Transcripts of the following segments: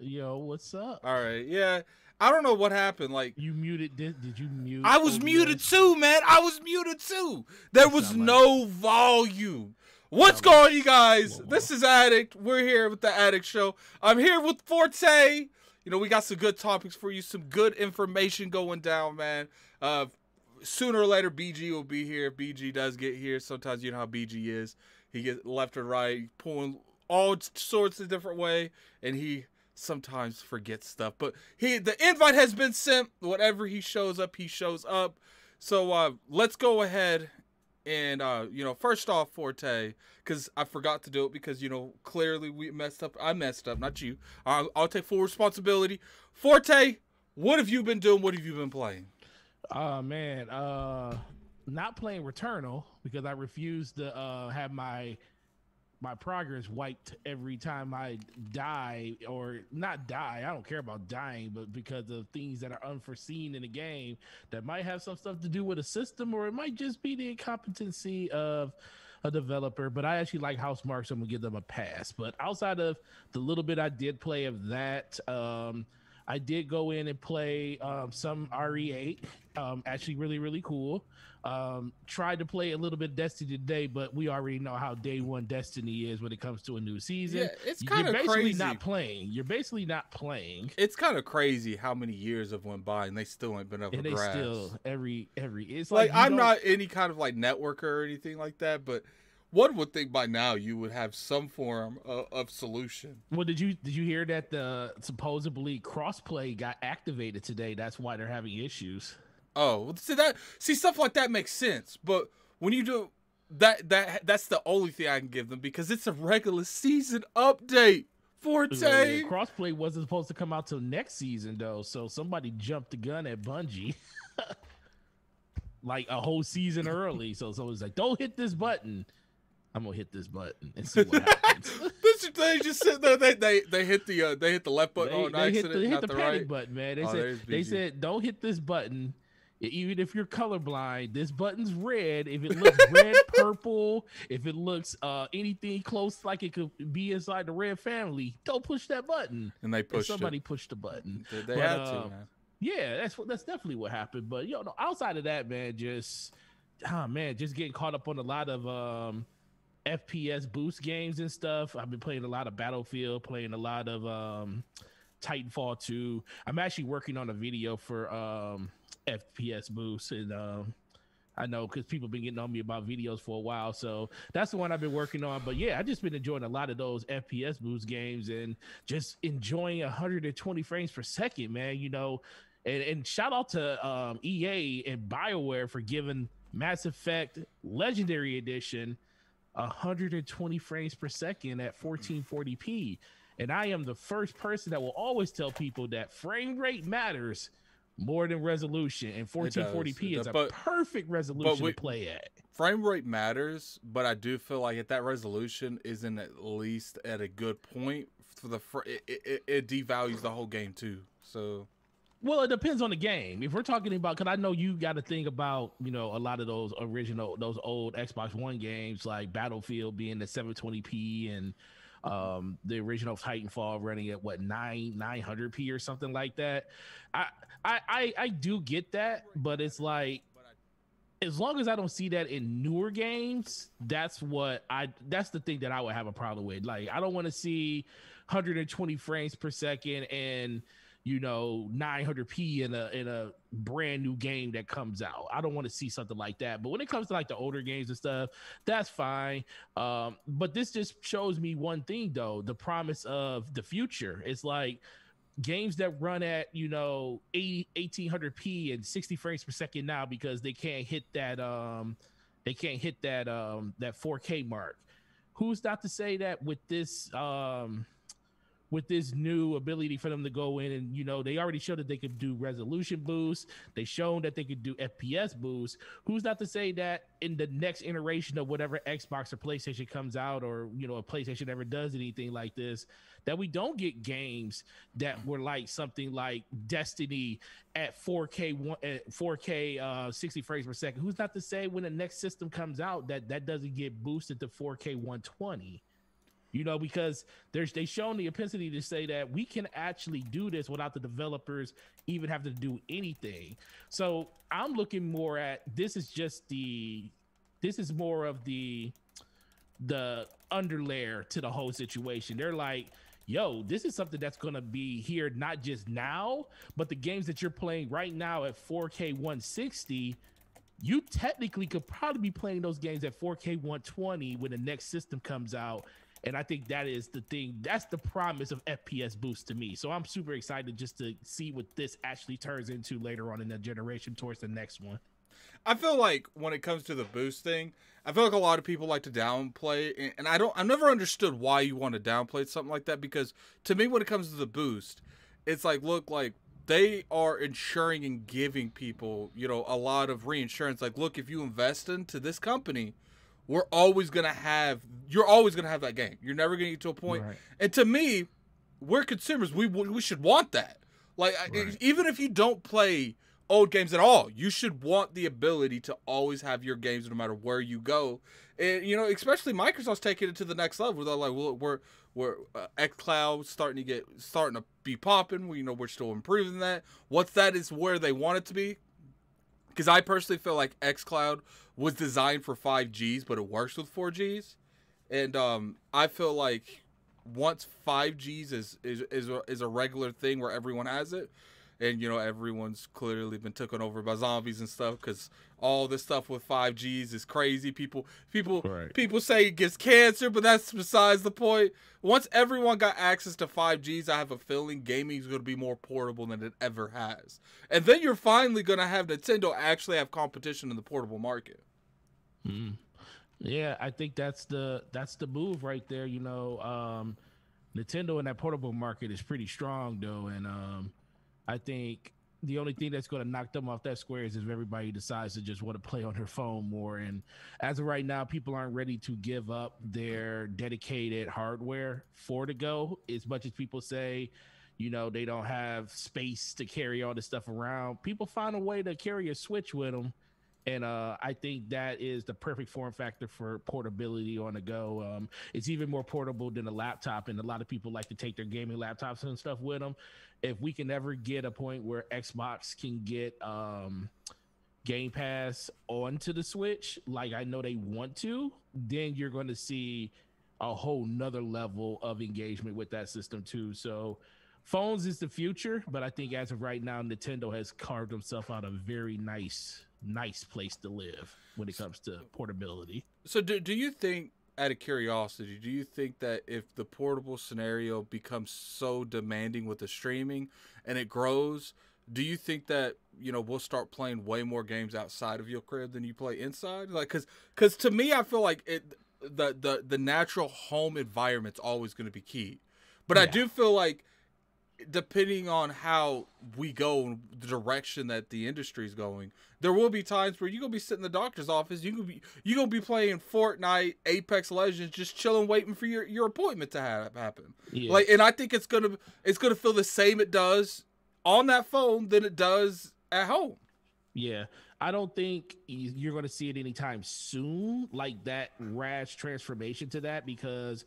Yo, what's up? All right, yeah. I don't know what happened. Like You muted did, did you mute? I was muted too, man. I was muted too. There was sound like- no volume. What's going on, you guys? slow-mo. This is Addict. We're here with the Addict Show. I'm here with Forte. You know, we got some good topics for you, some good information going down, man. Uh, sooner or later, BG will be here. If BG does get here. Sometimes you know how BG is. He gets left or right, pulling all sorts of different way, and he sometimes forgets stuff. But he, the invite has been sent. Whatever he shows up, he shows up. So uh, let's go ahead and uh, you know, first off, Forte, because I forgot to do it because you know clearly we messed up. I messed up, not you. I'll, I'll take full responsibility. Forte, what have you been doing? What have you been playing? Oh man, uh not playing Returnal because I refuse to uh have my my progress wiped every time I die or not die. I don't care about dying, but because of things that are unforeseen in the game that might have some stuff to do with a system or it might just be the incompetency of a developer. But I actually like Housemarque, so I'm gonna give them a pass. But outside of the little bit I did play of that, um I did go in and play um, some RE8. Um, actually, really, really cool. Um, tried to play a little bit of Destiny today, but we already know how day one Destiny is when it comes to a new season. Yeah, it's kind of basically crazy. not playing. You're basically not playing, It's kind of crazy how many years have went by and they still ain't been able and to they grasp. still every every. It's like, like, I'm not any kind of like networker or anything like that, but one would think by now you would have some form of, of solution. Well, did you did you hear that the supposedly crossplay got activated today? That's why they're having issues. Oh, see that see stuff like that makes sense, but when you do that that that's the only thing I can give them because it's a regular season update. Forte. Yeah, crossplay wasn't supposed to come out till next season though, so somebody jumped the gun at Bungie. like a whole season early. So so it's like, don't hit this button. I'm gonna hit this button and see what happens. they just sit there. They they, they hit the uh, they hit the left button they, on they hit the, they hit the, the, panic right. button, man. They Oh, said they said don't hit this button. Even if you're colorblind, this button's red. If it looks red, purple, if it looks uh anything close like it could be inside the red family, don't push that button. And they And pushed somebody it. pushed the button. They, they But, had to, uh, man. Yeah, that's what that's definitely what happened. But you know, outside of that, man, just ah man, just getting caught up on a lot of um FPS boost games and stuff. I've been playing a lot of Battlefield, playing a lot of um Titanfall 2. I'm actually working on a video for um FPS boost and um I know because people have been getting on me about videos for a while, so that's the one I've been working on. But yeah, I just been enjoying a lot of those FPS boost games and just enjoying 120 frames per second, man. You know, and, and shout out to um, EA and BioWare for giving Mass Effect Legendary Edition 120 frames per second at 1440p. And I am the first person that will always tell people that frame rate matters more than resolution, and 1440p is a But- perfect resolution we- to play at. Frame rate matters, but I do feel like if that resolution isn't at least at a good point for the fr- it, it, it devalues the whole game too. So Well, it depends on the game. If we're talking about, because I know you got to think about, you know, a lot of those original, those old Xbox One games like Battlefield being the 720p and um the original Titanfall running at what nine 900p or something like that. I I I, I do get that, but it's like as long as I don't see that in newer games, that's what I that's the thing that I would have a problem with. Like I don't want to see 120 frames per second and you know 900p in a in a brand new game that comes out. I don't want to see something like that. But when it comes to like the older games and stuff, that's fine. Um, but this just shows me one thing though: the promise of the future. It's like games that run at you know 80, 1800p and 60 frames per second now because they can't hit that um they can't hit that um that 4k mark who's not to say that with this um with this new ability for them to go in and you know they already showed that they could do resolution boost they shown that they could do fps boost who's not to say that in the next iteration of whatever xbox or playstation comes out or you know a playstation ever does anything like this that we don't get games that were like something like destiny at 4k one at 4k uh 60 frames per second. Who's not to say when the next system comes out that that doesn't get boosted to 4k 120 You know, because there's they shown the propensity to say that we can actually do this without the developers even having to do anything. So I'm looking more at this is just the this is more of the the underlayer to the whole situation. They're like, yo, this is something that's going to be here not just now, but the games that you're playing right now at 4K 160, you technically could probably be playing those games at 4K 120 when the next system comes out. And I think that is the thing. That's the promise of FPS boost to me. So I'm super excited just to see what this actually turns into later on in the generation towards the next one. I feel like when it comes to the boost thing, I feel like a lot of people like to downplay, and I don't. I've never understood why you want to downplay something like that because to me, when it comes to the boost, it's like look like they are insuring and giving people, you know, a lot of reinsurance. Like, look, if you invest into this company, we're always gonna have. You're always gonna have that game. You're never gonna get to a point. Right. And to me, we're consumers. We we should want that. Like, right. even if you don't play old games at all. You should want the ability to always have your games no matter where you go. And you know, especially Microsoft's taking it to the next level. They're like, well, we're we're uh, XCloud starting to get starting to be popping. We you know we're still improving that. What's that is where they want it to be. Because I personally feel like XCloud was designed for 5Gs, but it works with 4Gs. And um, I feel like once 5Gs is is is a, is a regular thing where everyone has it, and you know everyone's clearly been taken over by zombies and stuff because all this stuff with 5Gs is crazy. People, people, right. people say it gets cancer, but that's besides the point. Once everyone got access to 5Gs, I have a feeling gaming is going to be more portable than it ever has. And then you're finally going to have Nintendo actually have competition in the portable market. Mm. Yeah, I think that's the that's the move right there. You know, um, Nintendo in that portable market is pretty strong though, and um, I think the only thing that's going to knock them off that square is if everybody decides to just want to play on their phone more. And as of right now, people aren't ready to give up their dedicated hardware for to go. As much as people say, you know, they don't have space to carry all this stuff around, people find a way to carry a Switch with them. And uh, I think that is the perfect form factor for portability on the go. Um, it's even more portable than a laptop, and a lot of people like to take their gaming laptops and stuff with them if we can ever get a point where Xbox can get um, Game Pass onto the Switch, like I know they want to, then you're going to see a whole nother level of engagement with that system too. So phones is the future, but I think as of right now, Nintendo has carved himself out a very nice, nice place to live when it comes to portability. So do, do you think out of curiosity, do you think that if the portable scenario becomes so demanding with the streaming and it grows, do you think that you know we'll start playing way more games outside of your crib than you play inside? Like, cause, cause to me, I feel like it the the the natural home environment's always going to be key, but yeah. I do feel like depending on how we go the direction that the industry is going there will be times where you're gonna be sitting in the doctor's office. You gonna be you gonna be playing fortnite apex legends just chilling waiting for your, your appointment to have happen. Like and i think it's gonna it's gonna feel the same it does on that phone than it does at home. Yeah. I don't think you're going to see it anytime soon, like that rash transformation to that, because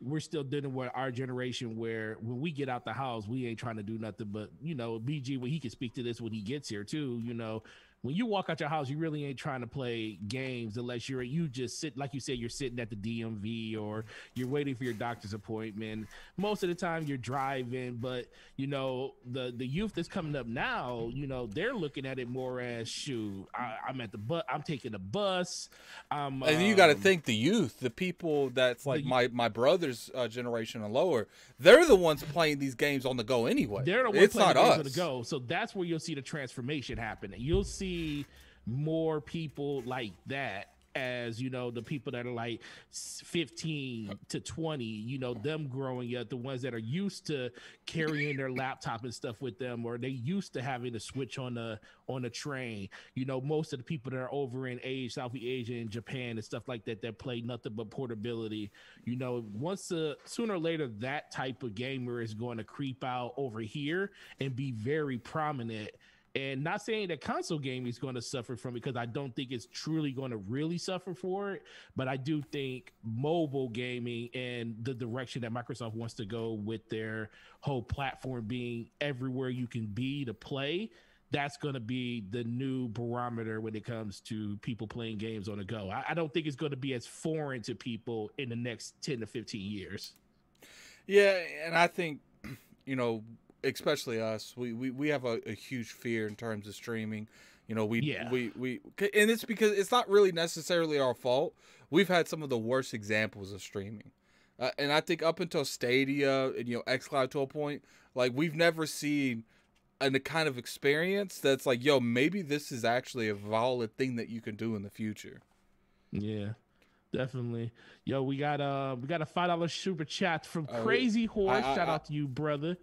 we're still dealing with our generation where when we get out the house, we ain't trying to do nothing but, you know, BG, when he can speak to this when he gets here too, you know, when you walk out your house, you really ain't trying to play games unless you're you just sit like you said, you're sitting at the DMV or you're waiting for your doctor's appointment. Most of the time you're driving, but you know, the the youth that's coming up now, you know, they're looking at it more as shoot, I, am at the bus I'm taking the bus. I'm, and you gotta um, think the youth, the people that's like the, my my brother's uh, generation and lower, they're the ones playing these games on the go anyway. They're the ones it's playing not us. on the go. So that's where you'll see the transformation happening. You'll see see more people like that as you know the people that are like 15 to 20 you know them growing up the ones that are used to carrying their laptop and stuff with them or they used to having to switch on the on the train. You know most of the people that are over in age southeast asia and japan and stuff like that that play nothing but portability. You know once uh, sooner or later that type of gamer is going to creep out over here and be very prominent And not saying that console gaming is going to suffer from it because I don't think it's truly going to really suffer for it. But I do think mobile gaming and the direction that Microsoft wants to go with their whole platform being everywhere you can be to play that's going to be the new barometer when it comes to people playing games on the go. I, I don't think it's going to be as foreign to people in the next 10 to 15 years. Yeah, and I think, you know, especially us, we, we, we have a, a huge fear in terms of streaming. You know, we, yeah. we, we, and it's because it's not really necessarily our fault. We've had some of the worst examples of streaming. Uh, and I think up until Stadia and, you know, xCloud to a point, like we've never seen – and the kind of experience that's like, yo, maybe this is actually a valid thing that you can do in the future. Yeah, definitely. Yo, we got uh we got a five dollar super chat from uh, Crazy Horse. I, I, Shout I, out to you, brother.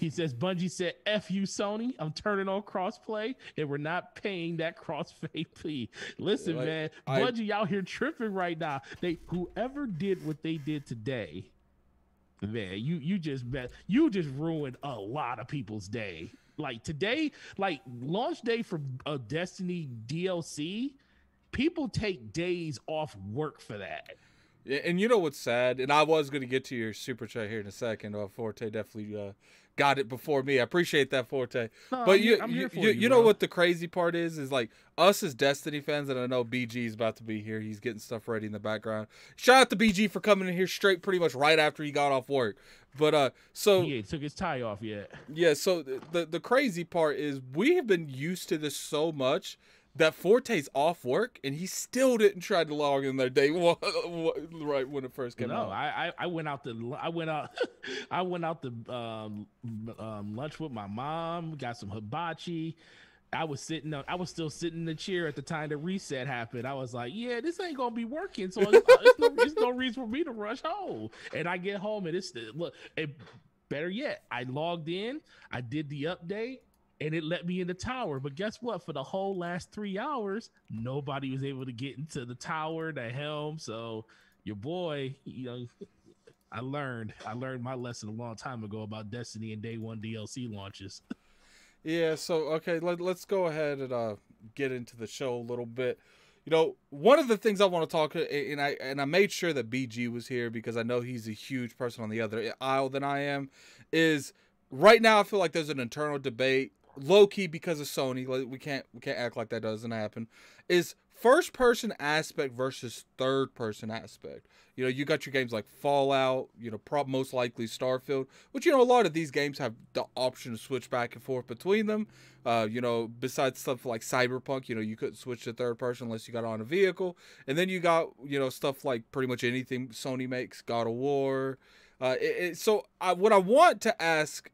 He says Bungie said F you, Sony. I'm turning on crossplay and we're not paying that crossplay fee. Listen, like, man, Bungie out here tripping right now. They whoever did what they did today, man, you you just bet you just ruined a lot of people's day. Like today, like launch day for a Destiny DLC, people take days off work for that. And you know what's sad? And I was going to get to your super chat here in a second. Uh, Forte definitely uh, got it before me. I appreciate that, Forte. No, but I'm you, you, you, you, know what the crazy part is? Is like us as Destiny fans, and I know BG is about to be here. He's getting stuff ready in the background. Shout out to BG for coming in here straight, pretty much right after he got off work. But uh, so he took his tie off yet. Yeah. So the the crazy part is we have been used to this so much that Forte's off work and he still didn't try to log in there day one, right when it first came no, out. No, I, I went out to I went out I went out to um, um, lunch with my mom, got some hibachi. I was sitting up, I was still sitting in the chair at the time the reset happened. I was like, yeah, this ain't gonna be working. So it's, it's, no, it's no reason for me to rush home. And I get home and it's look, it, better yet, I logged in, I did the update, and it let me in the tower. But guess what? For the whole last three hours, nobody was able to get into the tower, the helm. So your boy, you know, I learned. I learned my lesson a long time ago about Destiny and day one DLC launches. yeah. So okay, let, let's go ahead and uh, get into the show a little bit. You know, one of the things I want to talk and I and I made sure that BG was here because I know he's a huge person on the other aisle than I am. Is right now I feel like there's an internal debate low key because of Sony. Like, we can't we can't act like that doesn't happen. Is first person aspect versus third person aspect. You know, you got your games like Fallout, you know, prob most likely Starfield, which you know a lot of these games have the option to switch back and forth between them. Uh, you know, besides stuff like Cyberpunk, you know, you couldn't switch to third person unless you got on a vehicle. And then you got, you know, stuff like pretty much anything Sony makes, God of War. Uh, it, it, so I, what I want to ask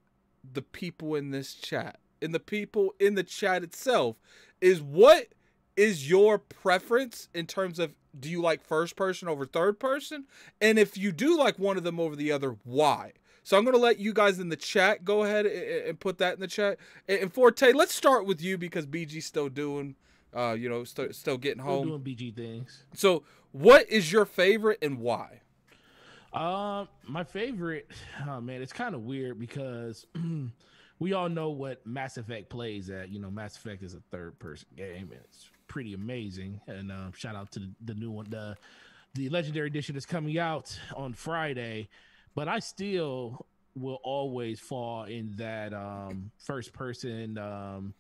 the people in this chat and the people in the chat itself is what is your preference in terms of do you like first person over third person? And if you do like one of them over the other, why? So I'm going to let you guys in the chat go ahead and put that in the chat. And Forte, let's start with you because BG's still doing, uh, you know, st- still getting home. Still doing BG things. So what is your favorite and why? Uh, my favorite, oh man, it's kind of weird because we all know what Mass Effect plays at. You know, Mass Effect is a third person game, and it's pretty amazing. And um, shout out to the, the, new one, the the Legendary Edition that's coming out on Friday. But I still will always fall in that um, first person um,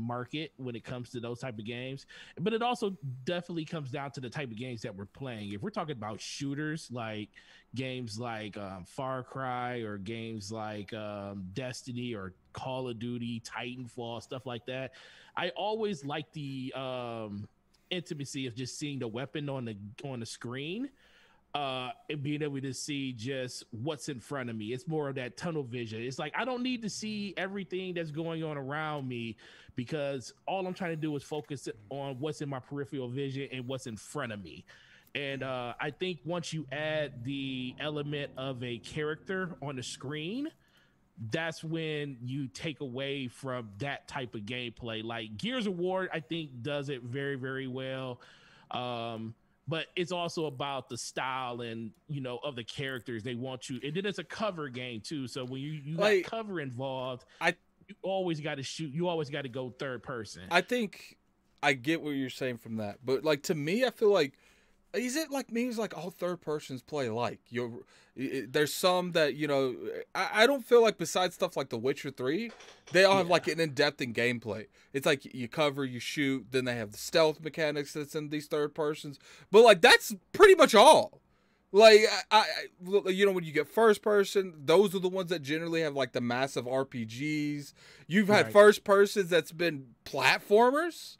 market when it comes to those type of games but it also definitely comes down to the type of games that we're playing. If we're talking about shooters like games like um, far cry or games like um, destiny or call of duty titanfall stuff like that i always like the um, intimacy of just seeing the weapon on the on the screen uh and being able to see just what's in front of me. It's more of that tunnel vision. It's like i don't need to see everything that's going on around me because all i'm trying to do is focus on what's in my peripheral vision and what's in front of me. And uh i think once you add the element of a character on the screen that's when you take away from that type of gameplay. Like gears of war i think does it very very well. Um but it's also about the style and you know of the characters they want you and then it's a cover game too so when you you like, got cover involved i you always got to shoot. You always got to go third person. I think I get what you're saying from that, but like to me, I feel like is it like means like all third persons play like you there's some that you know I, I don't feel like besides stuff like the witcher 3 they all have like an in-depth in gameplay. It's like you cover you shoot then they have the stealth mechanics that's in these third persons. But like that's pretty much all. Like I, I you know when you get first person those are the ones that generally have like the massive rpgs you've had right. first persons that's been platformers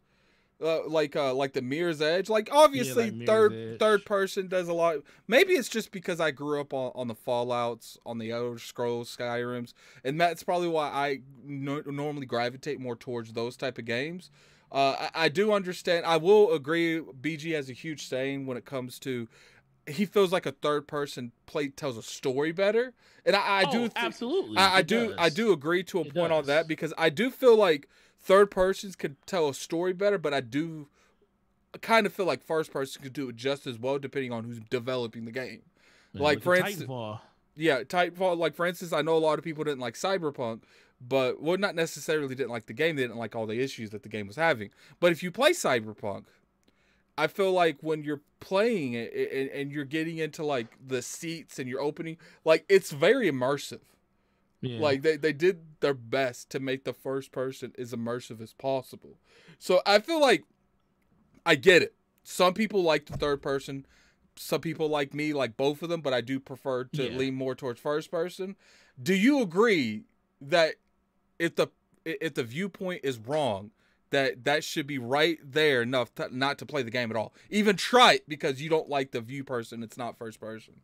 uh, like uh like the Mirror's Edge. Like obviously yeah, like third Edge. third person does a lot. Maybe it's just because I grew up on, on the Fallout's, on the Elder Scrolls, Skyrim's, and that's probably why I no- normally gravitate more towards those type of games. Uh, I, I do understand. I will agree. BG has a huge saying when it comes to he feels like a third person play tells a story better, and I, I oh, do th- absolutely. I, I do. I do agree to a it point does. on that because I do feel like third persons could tell a story better, but I do kind of feel like first person could do it just as well, depending on who's developing the game. Like for instance, Titanfall. yeah, Titanfall. Like for instance, I know a lot of people didn't like Cyberpunk, but well, not necessarily didn't like the game. They didn't like all the issues that the game was having. But if you play Cyberpunk, I feel like when you're playing it and you're getting into like the seats and you're opening, like it's very immersive. Yeah. Like they, they did their best to make the first person as immersive as possible. So I feel like I get it. Some people like the third person. Some people like me like both of them, but I do prefer to yeah. lean more towards first person. Do you agree that if the if the viewpoint is wrong, that that should be right there enough to, not to play the game at all? Even try it because you don't like the view person. It's not first person.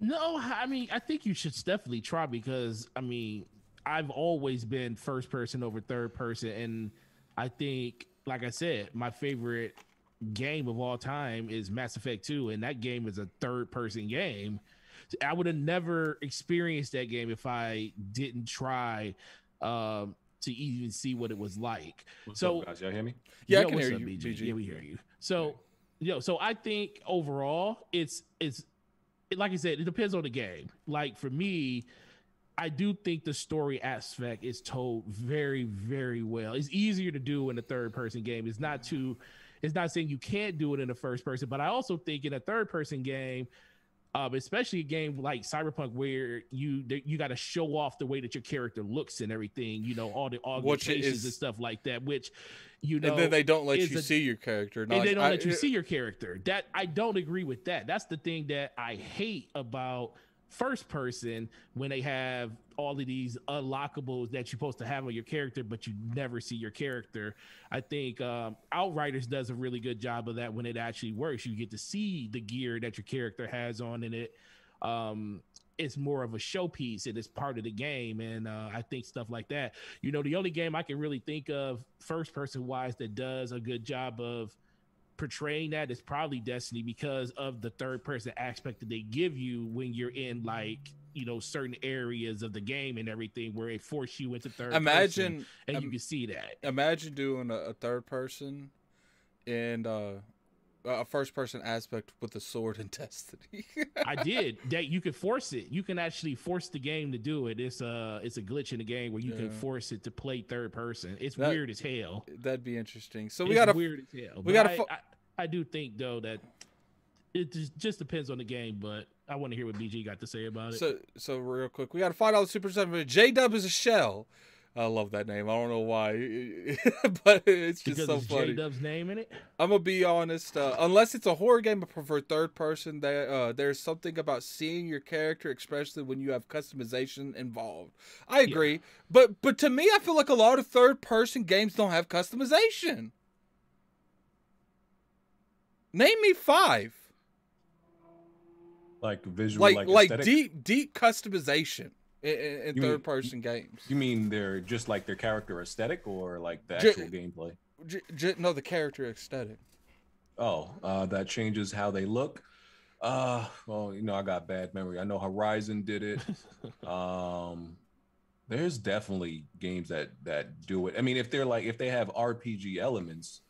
No, I mean, I think you should definitely try because I mean, I've always been first person over third person, and I think, like I said, my favorite game of all time is Mass Effect 2, and that game is a third person game. I would have never experienced that game if I didn't try um, to even see what it was like. What's so, up, guys, y'all hear me? Yeah, yo, I can hear up, you. BG? BG? Yeah, we hear you. So, yo, so I think overall, it's it's like I said, it depends on the game. Like for me, I do think the story aspect is told very, very well. It's easier to do in a third person game. It's not too, it's not saying you can't do it in a first person, but I also think in a third person game, um, especially a game like Cyberpunk where you you got to show off the way that your character looks and everything, you know, all the augmentations and stuff like that, which you know, and then they don't let you a, see your character. Not, and they don't I, let you I, see your character. That I don't agree with that. That's the thing that I hate about first person when they have all of these unlockables that you're supposed to have on your character, but you never see your character. I think um, Outriders does a really good job of that when it actually works. You get to see the gear that your character has on in it. Um, it's more of a showpiece and it's part of the game. And uh, I think stuff like that. You know, the only game I can really think of first person wise that does a good job of portraying that is probably Destiny because of the third person aspect that they give you when you're in like you know certain areas of the game and everything where it force you into third imagine and um, you can see that imagine doing a, a third person and uh a first person aspect with the sword and destiny. I did that. You can force it. You can actually force the game to do it. It's a it's a glitch in the game where you yeah. can force it to play third person. It's that, weird as hell. That'd be interesting. So we got a weird as hell. We got I, I, do think though that it just, depends on the game, but I want to hear what BG got to say about it. So so real quick, we got a five dollar super seven. J Dub is a shell. I love that name. I don't know why, but it's just because so it's funny. J Dub's name in it. I'm gonna be honest. Uh, unless it's a horror game, I prefer third person. That uh, there's something about seeing your character, especially when you have customization involved. I agree, yeah. but but to me, I feel like a lot of third person games don't have customization. Name me five. Like visual, like like, like deep deep customization in, in third person games. You mean they're just like their character aesthetic or like the actual j- gameplay? J- j- no, the character aesthetic. Oh, uh, that changes how they look. Uh, well, you know, I got bad memory. I know Horizon did it. um, there's definitely games that that do it. I mean, if they're like if they have RPG elements,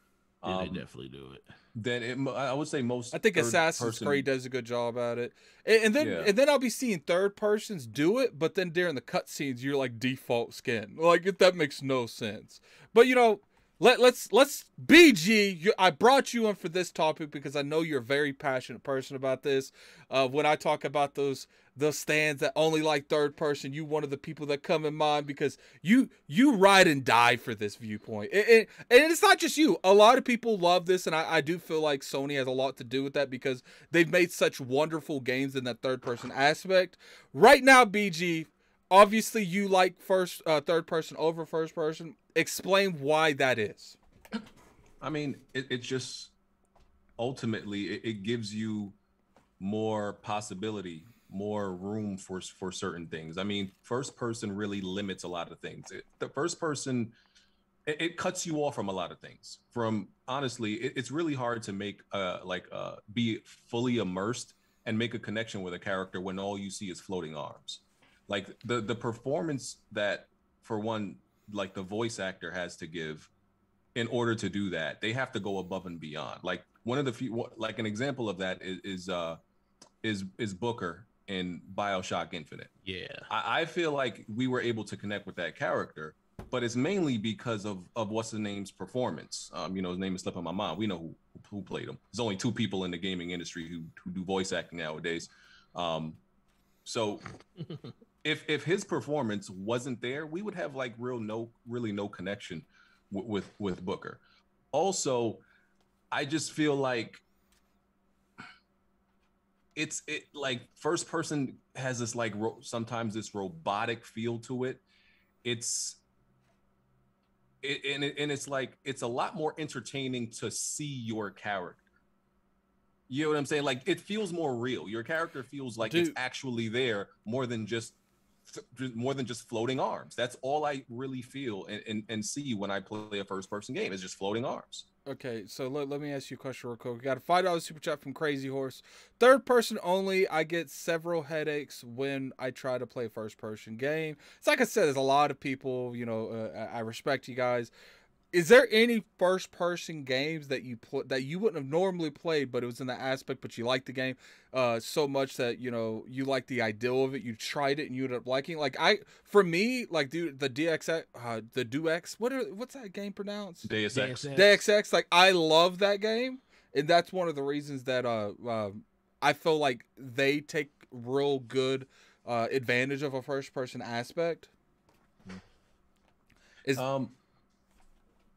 Yeah, um, they definitely do it. Then it, I would say most. I think Assassin's person- Creed does a good job at it, and, and then Yeah. and then I'll be seeing third persons do it, but then during the cutscenes, you're like default skin, like if that makes no sense. But you know, let let's let's BG. You, I brought you in for this topic because I know you're a very passionate person about this. Uh, when I talk about those those stands that only like third person, you one of the people that come in mind because you you ride and die for this viewpoint, and, and, and it's not just you. A lot of people love this, and I, I do feel like Sony has a lot to do with that because they've made such wonderful games in that third person aspect. Right now, BG, obviously you like first uh, third person over first person. Explain why that is. I mean, it, it's just ultimately it, it gives you more possibility, more room for for certain things. I mean, first person really limits a lot of things. It, the first person it, it cuts you off from a lot of things. From honestly, it, it's really hard to make uh like uh be fully immersed and make a connection with a character when all you see is floating arms. Like the the performance that for one like the voice actor has to give in order to do that they have to go above and beyond like one of the few like an example of that is is uh is is booker in bioshock infinite. Yeah. I, I feel like we were able to connect with that character but it's mainly because of of what's the name's performance. Um you know his name is slipping my mind. We know who who played him. There's only two people in the gaming industry who who do voice acting nowadays. Um so if if his performance wasn't there, we would have like real no really no connection with with, with Booker. Also, I just feel like it's it like first person has this like ro- sometimes this robotic feel to it. It's it, and it, and it's like it's a lot more entertaining to see your character. You know what I'm saying? Like it feels more real. Your character feels like it's actually there more than just more than just floating arms. That's all I really feel and, and, and see when I play a first person game is just floating arms. Okay, so let, let me ask you a question real quick. We got a five dollar super chat from Crazy Horse. Third person only. I get several headaches when I try to play first person game. It's like I said, there's a lot of people. You know, uh, I respect you guys. Is there any first person games that you pl- that you wouldn't have normally played, but it was in the aspect, but you liked the game uh, so much that you know you like the ideal of it, you tried it and you ended up liking? Like I, for me, like dude, the DX, uh, the Duex, what are what's that game pronounced? Deus Ex. DSX. DXX, like I love that game, and that's one of the reasons that uh, uh I feel like they take real good uh advantage of a first person aspect. Is Um y-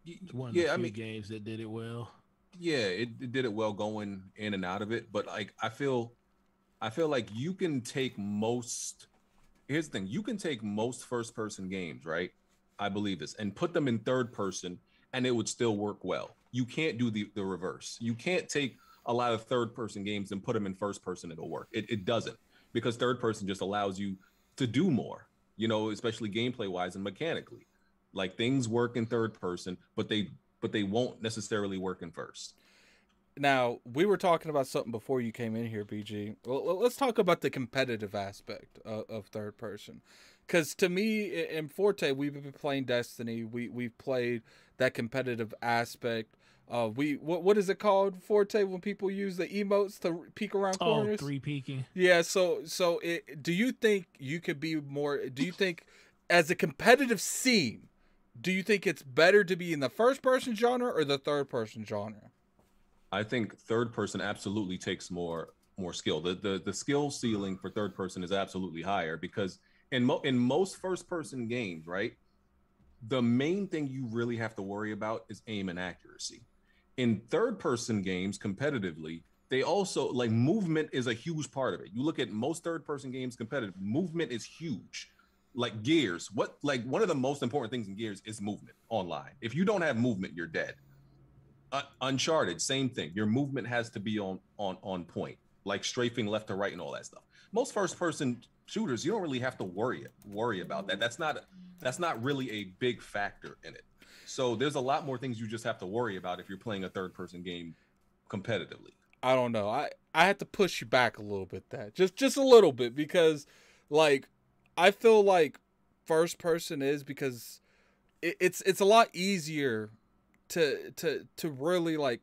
It's one of yeah, the I mean games that did it well. yeah, it, it did it well going in and out of it, but like I feel I feel like you can take most here's the thing, you can take most first person games, right? I believe this, and put them in third person and it would still work well. You can't do the, the reverse. You can't take a lot of third person games and put them in first person, it'll work. It, it doesn't because third person just allows you to do more, you know, especially gameplay wise and mechanically. Like things work in third person, but they but they won't necessarily work in first. now we were talking about something before you came in here, BG. Well, let's talk about the competitive aspect of, of third person, because to me in Forte we've been playing Destiny. We we've played that competitive aspect. Uh, we what what is it called Forte when people use the emotes to peek around Oh, corners? three peeking. Yeah, so so it, do you think you could be more do you think as a competitive scene, do you think it's better to be in the first person genre or the third person genre? I think third person absolutely takes more more skill. The the the skill ceiling for third person is absolutely higher because in mo- in most first person games, right? The main thing you really have to worry about is aim and accuracy. In third person games competitively, they also like movement is a huge part of it. You look at most third person games competitive, movement is huge. Like gears, what like one of the most important things in gears is movement online. If you don't have movement, you're dead. Uh, Uncharted, same thing. Your movement has to be on on on point, like strafing left to right and all that stuff. Most first person shooters, you don't really have to worry worry about that. That's not that's not really a big factor in it. So there's a lot more things you just have to worry about if you're playing a third person game competitively. I don't know. I I had to push you back a little bit that. Just just a little bit because like I feel like first person is because it, it's it's a lot easier to to to really like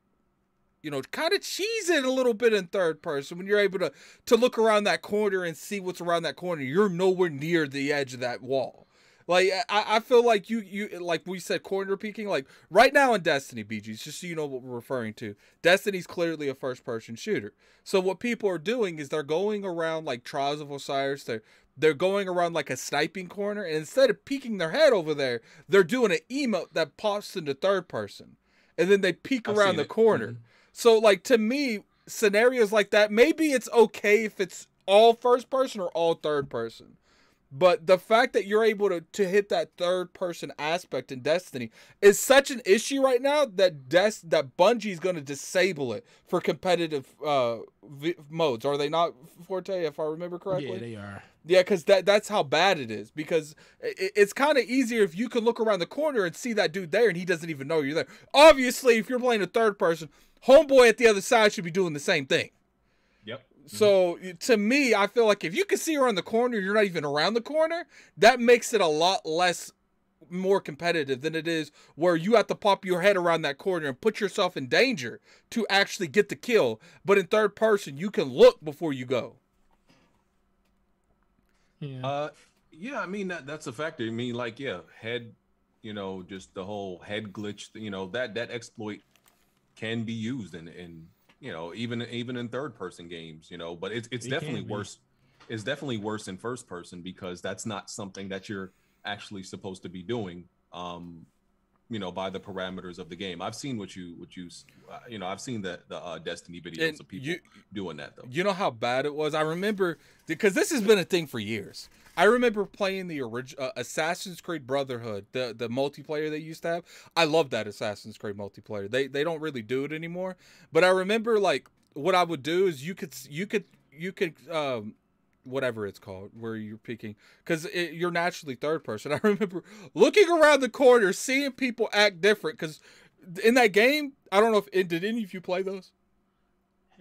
you know kind of cheese it a little bit in third person when you're able to to look around that corner and see what's around that corner. You're nowhere near the edge of that wall. Like I, I feel like you you like we said corner peeking like right now in Destiny BGs just so you know what we're referring to. Destiny's clearly a first person shooter. So what people are doing is they're going around like Trials of Osiris. They're they're going around like a sniping corner and instead of peeking their head over there they're doing an emote that pops into third person and then they peek I've around the it. corner Mhm. so like to me scenarios like that maybe it's okay if it's all first person or all third person but the fact that you're able to, to hit that third person aspect in Destiny is such an issue right now that Des- that Bungie's going to disable it for competitive uh, v- modes. Are they not, Forte, if I remember correctly? Yeah, they are. Yeah, because that that's how bad it is. Because it, it's kind of easier if you can look around the corner and see that dude there, and he doesn't even know you're there. Obviously, if you're playing a third person, homeboy at the other side should be doing the same thing. Yep. So to me, I feel like if you can see her around the corner, you're not even around the corner. That makes it a lot less more competitive than it is where you have to pop your head around that corner and put yourself in danger to actually get the kill. But in third person, you can look before you go. Yeah. Uh, yeah, I mean that that's a factor. I mean, like, yeah, head, you know, just the whole head glitch. You know that that exploit can be used in in you know even even in third person games. You know, but it's it's It definitely worse. It's definitely worse in first person because that's not something that you're actually supposed to be doing. Um, you know, by the parameters of the game. I've seen what you what you uh, you know. I've seen the the uh, Destiny videos And of people you- doing that though. You know how bad it was? I remember because this has been a thing for years. I remember playing the original uh, Assassin's Creed Brotherhood, the the multiplayer they used to have. I love that Assassin's Creed multiplayer. They they don't really do it anymore, but I remember like what I would do is you could you could you could um whatever it's called where you're peeking because you're naturally third person. I remember looking around the corner, seeing people act different because in that game, I don't know if did any of you play those.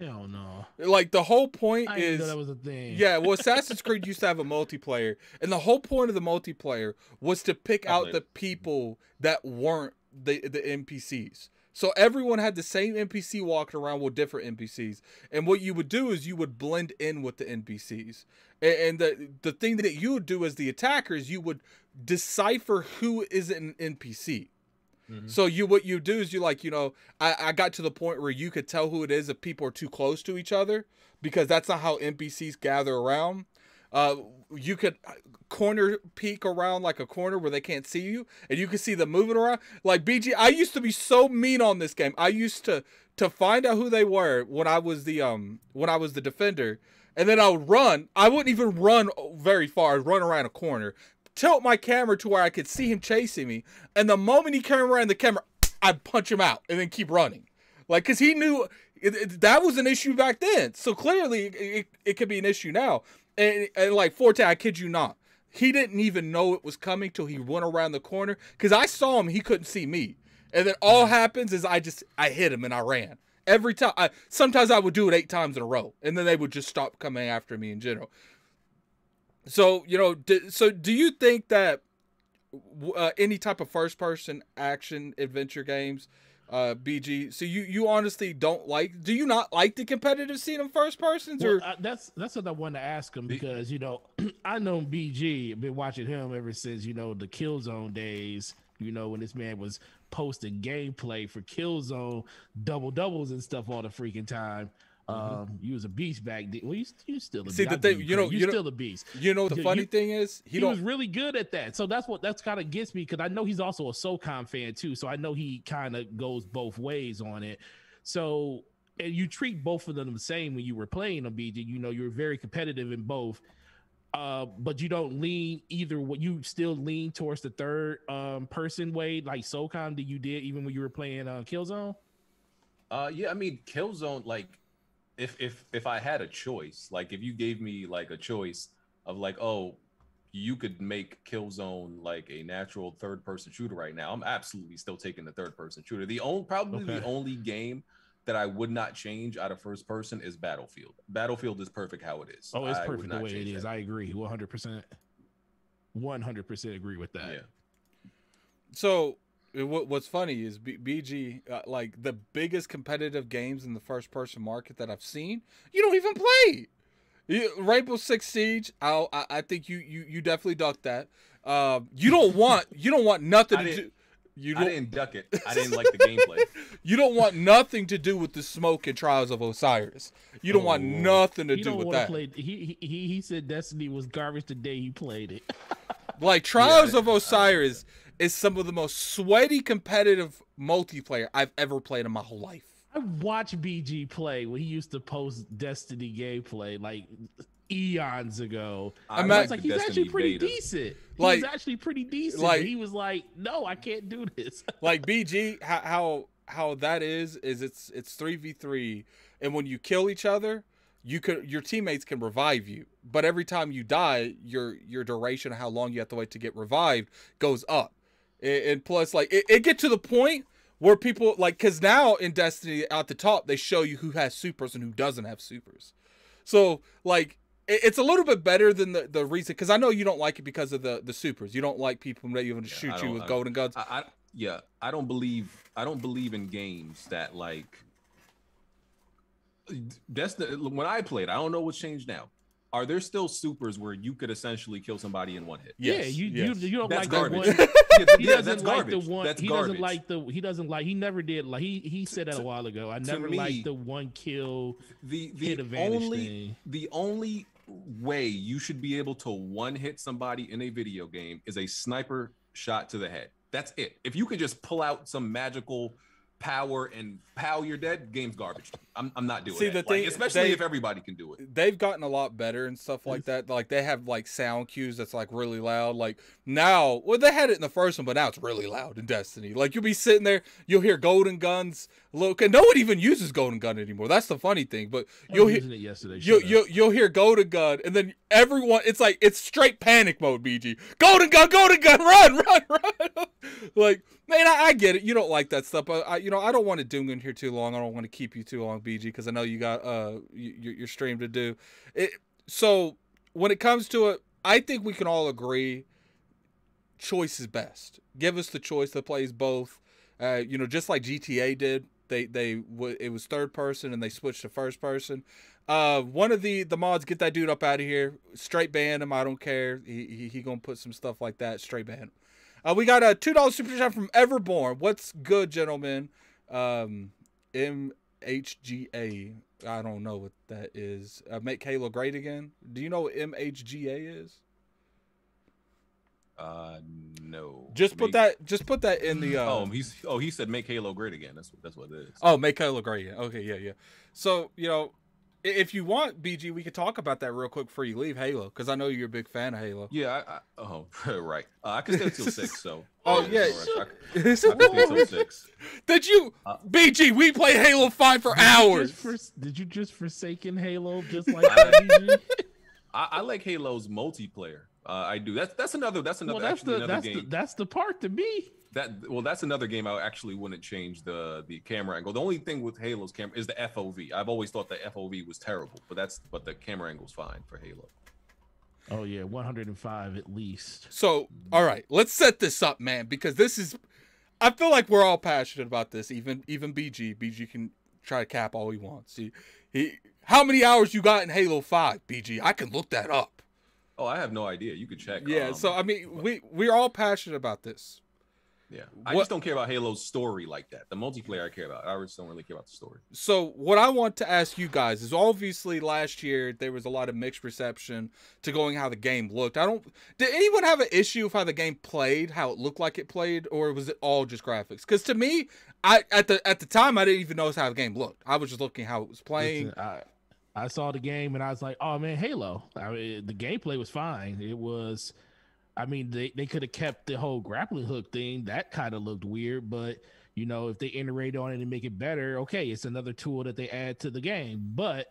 Hell no. Like the whole point I is that was a thing. yeah, well, Assassin's Creed used to have a multiplayer, and the whole point of the multiplayer was to pick I out played the people that weren't the the NPCs. So everyone had the same NPC walking around with different NPCs, and what you would do is you would blend in with the NPCs. And the the thing that you would do as the attacker is you would decipher who is an NPC. Mhm. So you what you do is you like you know I, I got to the point where you could tell who it is if people are too close to each other because that's not how NPCs gather around. Uh, you could uh, corner peek around like a corner where they can't see you, and you can see them moving around. Like BG, I used to be so mean on this game. I used to to find out who they were when I was the um when I was the defender, and then I would run. I wouldn't even run very far. I'd run around a corner, tilt my camera to where I could see him chasing me, and the moment he came around the camera, I'd punch him out and then keep running. Like, cause he knew it, it- that was an issue back then. So clearly, it, it could be an issue now. And, and like Forte, I kid you not, he didn't even know it was coming till he went around the corner. Cause I saw him, he couldn't see me. And then all happens is I just I hit him and I ran every time. I, sometimes I would do it eight times in a row, and then they would just stop coming after me in general. So you know, d- so do you think that uh, any type of first person action adventure games, uh, BG? So you you honestly don't like? Do you not like the competitive scene in first persons? Well, Or I, that's that's what I wanted to ask him because you know I know BG. I've been watching him ever since you know the Killzone days. You know when this man was posting gameplay for Killzone double doubles and stuff all the freaking time. Um, you was a beast back then. Well, you, you still a Mm-hmm. See, beast. the thing- you know- credit. you you're know- still a beast. you know the Dude, funny you- thing is he, He, was really good at that. So that's what that's kind of gets me because I know he's also a SOCOM fan too. So I know he kind of goes both ways on it. So and you treat both of them the same when you were playing them, BG. You know, you're very competitive in both. Uh, but you don't lean either what you still lean towards the third um person way like SOCOM that you did even when you were playing uh Killzone. Uh, yeah, I mean, Killzone. Like, if if if I had a choice, like if you gave me like a choice of like, oh, you could make Killzone like a natural third person shooter right now, I'm absolutely still taking the third person shooter. The only probably the only game that I would not change out of first person is Battlefield. Battlefield is perfect how it is. Oh, it's I perfect the way it is. that. I agree, one hundred percent, one hundred percent agree with that. Yeah. So it- what, what's funny is B- BG uh, like the biggest competitive games in the first person market that I've seen. You don't even play. You, Rainbow Six Siege. I'll, I I think you you you definitely ducked that. Um, you don't want you don't want nothing I to didn't- do. You don't didn't duck it. I didn't like the gameplay. you don't want nothing to do with the smoke and Trials of Osiris. You don't want Oh. nothing to He do with that. play. He, he he said Destiny was garbage the day he played it. Like Trials Yeah, of I- I- Osiris is some of the most sweaty competitive multiplayer I've ever played in my whole life. I watched BG play when he used to post Destiny gameplay like eons ago. I I'm was like, he's Destiny actually pretty beta. decent. He Like- was actually pretty decent. like- he was like, no, I can't do this. like BG how how how that is is it's it's 3v3 and when you kill each other you could your teammates can revive you but every time you die your your duration of how long you have to wait to get revived goes up and, and plus like it, it get to the point where people like because now in destiny at the top they show you who has supers and who doesn't have supers so like it- it's a little bit better than the, the reason because I know you don't like it because of the the supers. You don't like people that even Yeah, shoot you with golden guns. I, I yeah, I don't believe I don't believe in games that like Destiny. When I played, I don't know what's changed now. Are there still supers where you could essentially kill somebody in one hit? yeah, you, yes. you you don't That's like garbage. the one. yeah, He yeah, doesn't that's like garbage. the one. That's he garbage. doesn't like the. He doesn't like. He never did. Like he he said that a while ago. I never me- liked the one kill the the hit only thing. the only way you should be able to one hit somebody in a video game is a sniper shot to the head. That's it. If you can just pull out some magical power and pow you're dead, game's garbage. I'm, I'm not doing it. See, that. the Like, thing- especially they- if everybody can do it. they've gotten a lot better and stuff like mm-hmm. that. Like they have like sound cues that's like really loud. Like now, well, they had it in the first one, but now it's really loud in Destiny. Like you'll be sitting there, you'll hear golden guns. Look, and no one even uses golden gun anymore. That's the funny thing. But you'll hear. using it yesterday. You'll, you'll, you'll hear golden gun and then everyone it's like it's straight panic mode bg golden gun golden gun run run run like man I, I get it you don't like that stuff but I, you know i don't want to doom in here too long i don't want to keep you too long bg because i know you got uh your stream to do it so when it comes to it i think we can all agree choice is best give us the choice that plays both uh you know just like gta did they they w- it was third person and they switched to first person uh, one of the the mods get that dude up out of here. Straight ban him. I don't care. He he, he gonna put some stuff like that. Straight ban him. Uh, we got a two dollar super chat from Everborn. What's good, gentlemen? Um, MHGA. I don't know what that is. Uh, make Halo great again. Do you know what MHGA is? Uh, no. Just put Make- that. Just put that in the. Uh, Oh, he's oh he said make Halo great again. That's what that's what it is. Oh, make Halo great. again. Okay, yeah, yeah. So you know, if you want, BG, we could talk about that real quick before you leave Halo, because I know you're a big fan of Halo. Yeah. I, I, oh, right. Uh, I can stay till six. So. Oh, yeah. I, I can stay till six. Did you, Uh, BG? We played Halo Five for Did hours. just fors- did you just forsaken Halo just like that, BG? I, I like Halo's multiplayer. Uh, I do. That's that's another. That's another. well, that's the another that's game. the that's the part to me. that well, that's another game. I actually wouldn't change the the camera angle. The only thing with Halo's camera is the FOV. I've always thought the FOV was terrible, but that's but the camera angle's fine for Halo. Oh yeah, 105 at least. So, all right, let's set this up, man, because this is. I feel like we're all passionate about this. Even even BG, BG can try to cap all he wants. He, he, how many hours you got in Halo Five, BG? I can look that up. Oh, I have no idea. You could check. Yeah. um, so I mean, we we're all passionate about this. yeah, I what- just don't care about Halo's story like that. The multiplayer I care about. I just don't really care about the story. So what I want to ask you guys is obviously last year there was a lot of mixed reception to going how the game looked. I don't did anyone have an issue with how the game played, how it looked like it played, or was it all just graphics? Because to me, I at the at the time I didn't even notice how the game looked. I was just looking how it was playing. Listen, I I saw the game and I was like, oh man, Halo. I mean, the gameplay was fine. It was, I mean, they, they could have kept the whole grappling hook thing. That kind of looked weird, but you know, if they iterate on it and make it better, okay, it's another tool that they add to the game. But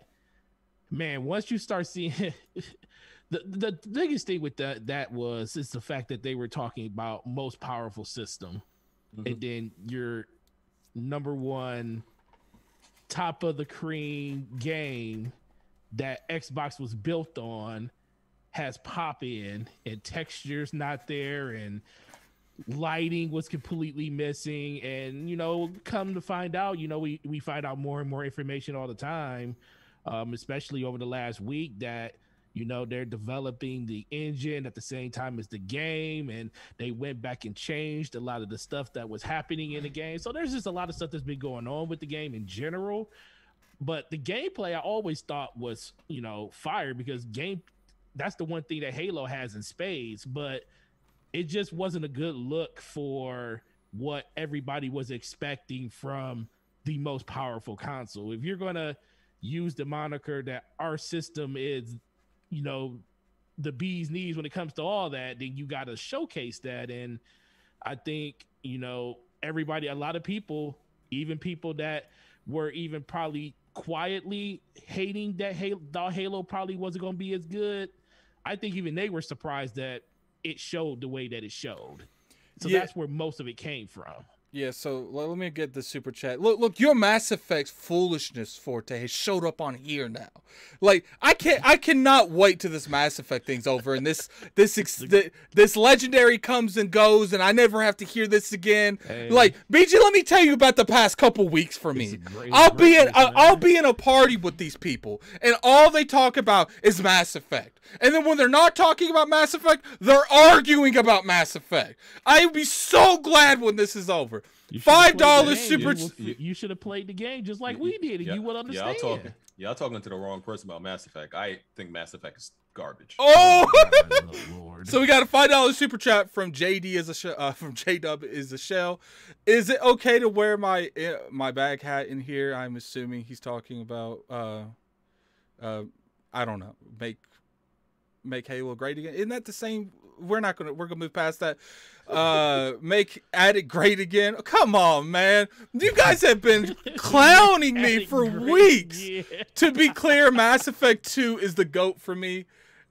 man, once you start seeing the the biggest thing with that that was is the fact that they were talking about most powerful system, Mhm. and then your number one top of the cream game that Xbox was built on has pop in and textures not there and lighting was completely missing. And you know come to find out you know we we find out more and more information all the time um especially over the last week that you know they're developing the engine at the same time as the game and they went back and changed a lot of the stuff that was happening in the game so there's just a lot of stuff that's been going on with the game in general but the gameplay i always thought was you know fire because game that's the one thing that halo has in spades but it just wasn't a good look for what everybody was expecting from the most powerful console. If you're going to use the moniker that our system is, you know, the bee's knees when it comes to all that, then you got to showcase that. And I think, you know, everybody, a lot of people, even people that were even probably quietly hating that Halo, Halo probably wasn't going to be as good. I think even they were surprised that it showed the way that it showed. So Yeah. that's where most of it came from. Yeah, so let let me get the super chat. Look, look, your Mass Effect foolishness forte has showed up on here now. Like, I can't, I cannot wait till this Mass Effect thing's over and this, this, ex, th- this legendary comes and goes, and I never have to hear this again. Hey. Like, BG, let me tell you about the past couple weeks for me. Great- I'll be in, I'll be in a party with these people, and all they talk about is Mass Effect. And then when they're not talking about Mass Effect, they're arguing about Mass Effect. I would be so glad when this is over. Five played the dollars game. super. You, you should have played the game just like we did, and you would understand. Y'all talking, y'all talking to the wrong person about Mass Effect. I think Mass Effect is garbage. Oh, Oh, Lord. so we got a five dollars super chat from JD as a sh- uh, from J Dub is a shell. Is it okay to wear my uh, my bag hat in here? I'm assuming he's talking about uh, uh, I don't know, make make Halo great again. Isn't that the same? We're not gonna we're gonna move past that. Uh, make add it great again. Come on, man. You guys have been clowning me for weeks. yeah. to be clear, Mass Effect 2 is the goat for me.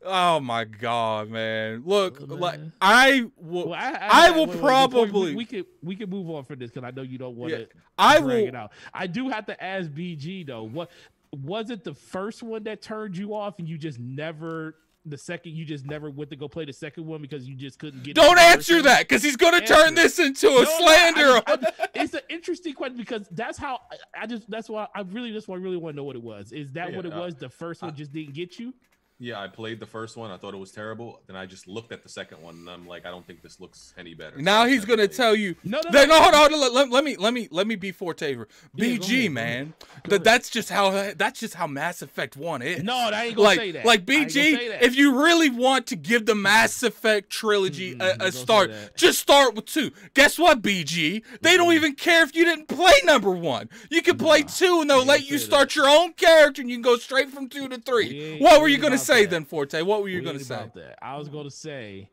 Oh my god, man. Look, Well, like. I will Well, I, I will wait, wait, we- probably- we, could we could move on from this because I know you don't want to. I will it out. I do have to ask BG though. What was it? The first one that turned you off, and you just never. The second, you just never went to go play the second one because you just couldn't get. Don't into the first answer that cuz he's going to turn this into a No, no, slander. I- I- it's an interesting question because that's how I, I just that's why I really just want really want to know what it was. Is that Yeah, what it uh, was? The first one just didn't get you. Yeah, I played the first one. I thought it was terrible. Then I just looked at the second one, and I'm like, I don't think this looks any better. Now I he's going to played tell you No, no, no. no, hold on, hold on, let, let me let me let me be Forte. Yeah, BG, ahead, man. ahead. That that's just how that's just how Mass Effect 1 is. No, I ain't gonna like, say that. Like I ain't gonna BG, that. if you really want to give the Mass Effect trilogy Mm, a, a start, just start with two. Guess what, BG? They don't even care if you didn't play number one. You can play two, and they'll let you say start your own character, and you can go straight from two to three. What were you gonna about say that. then, Forte? What were you gonna say? about that. I was gonna say,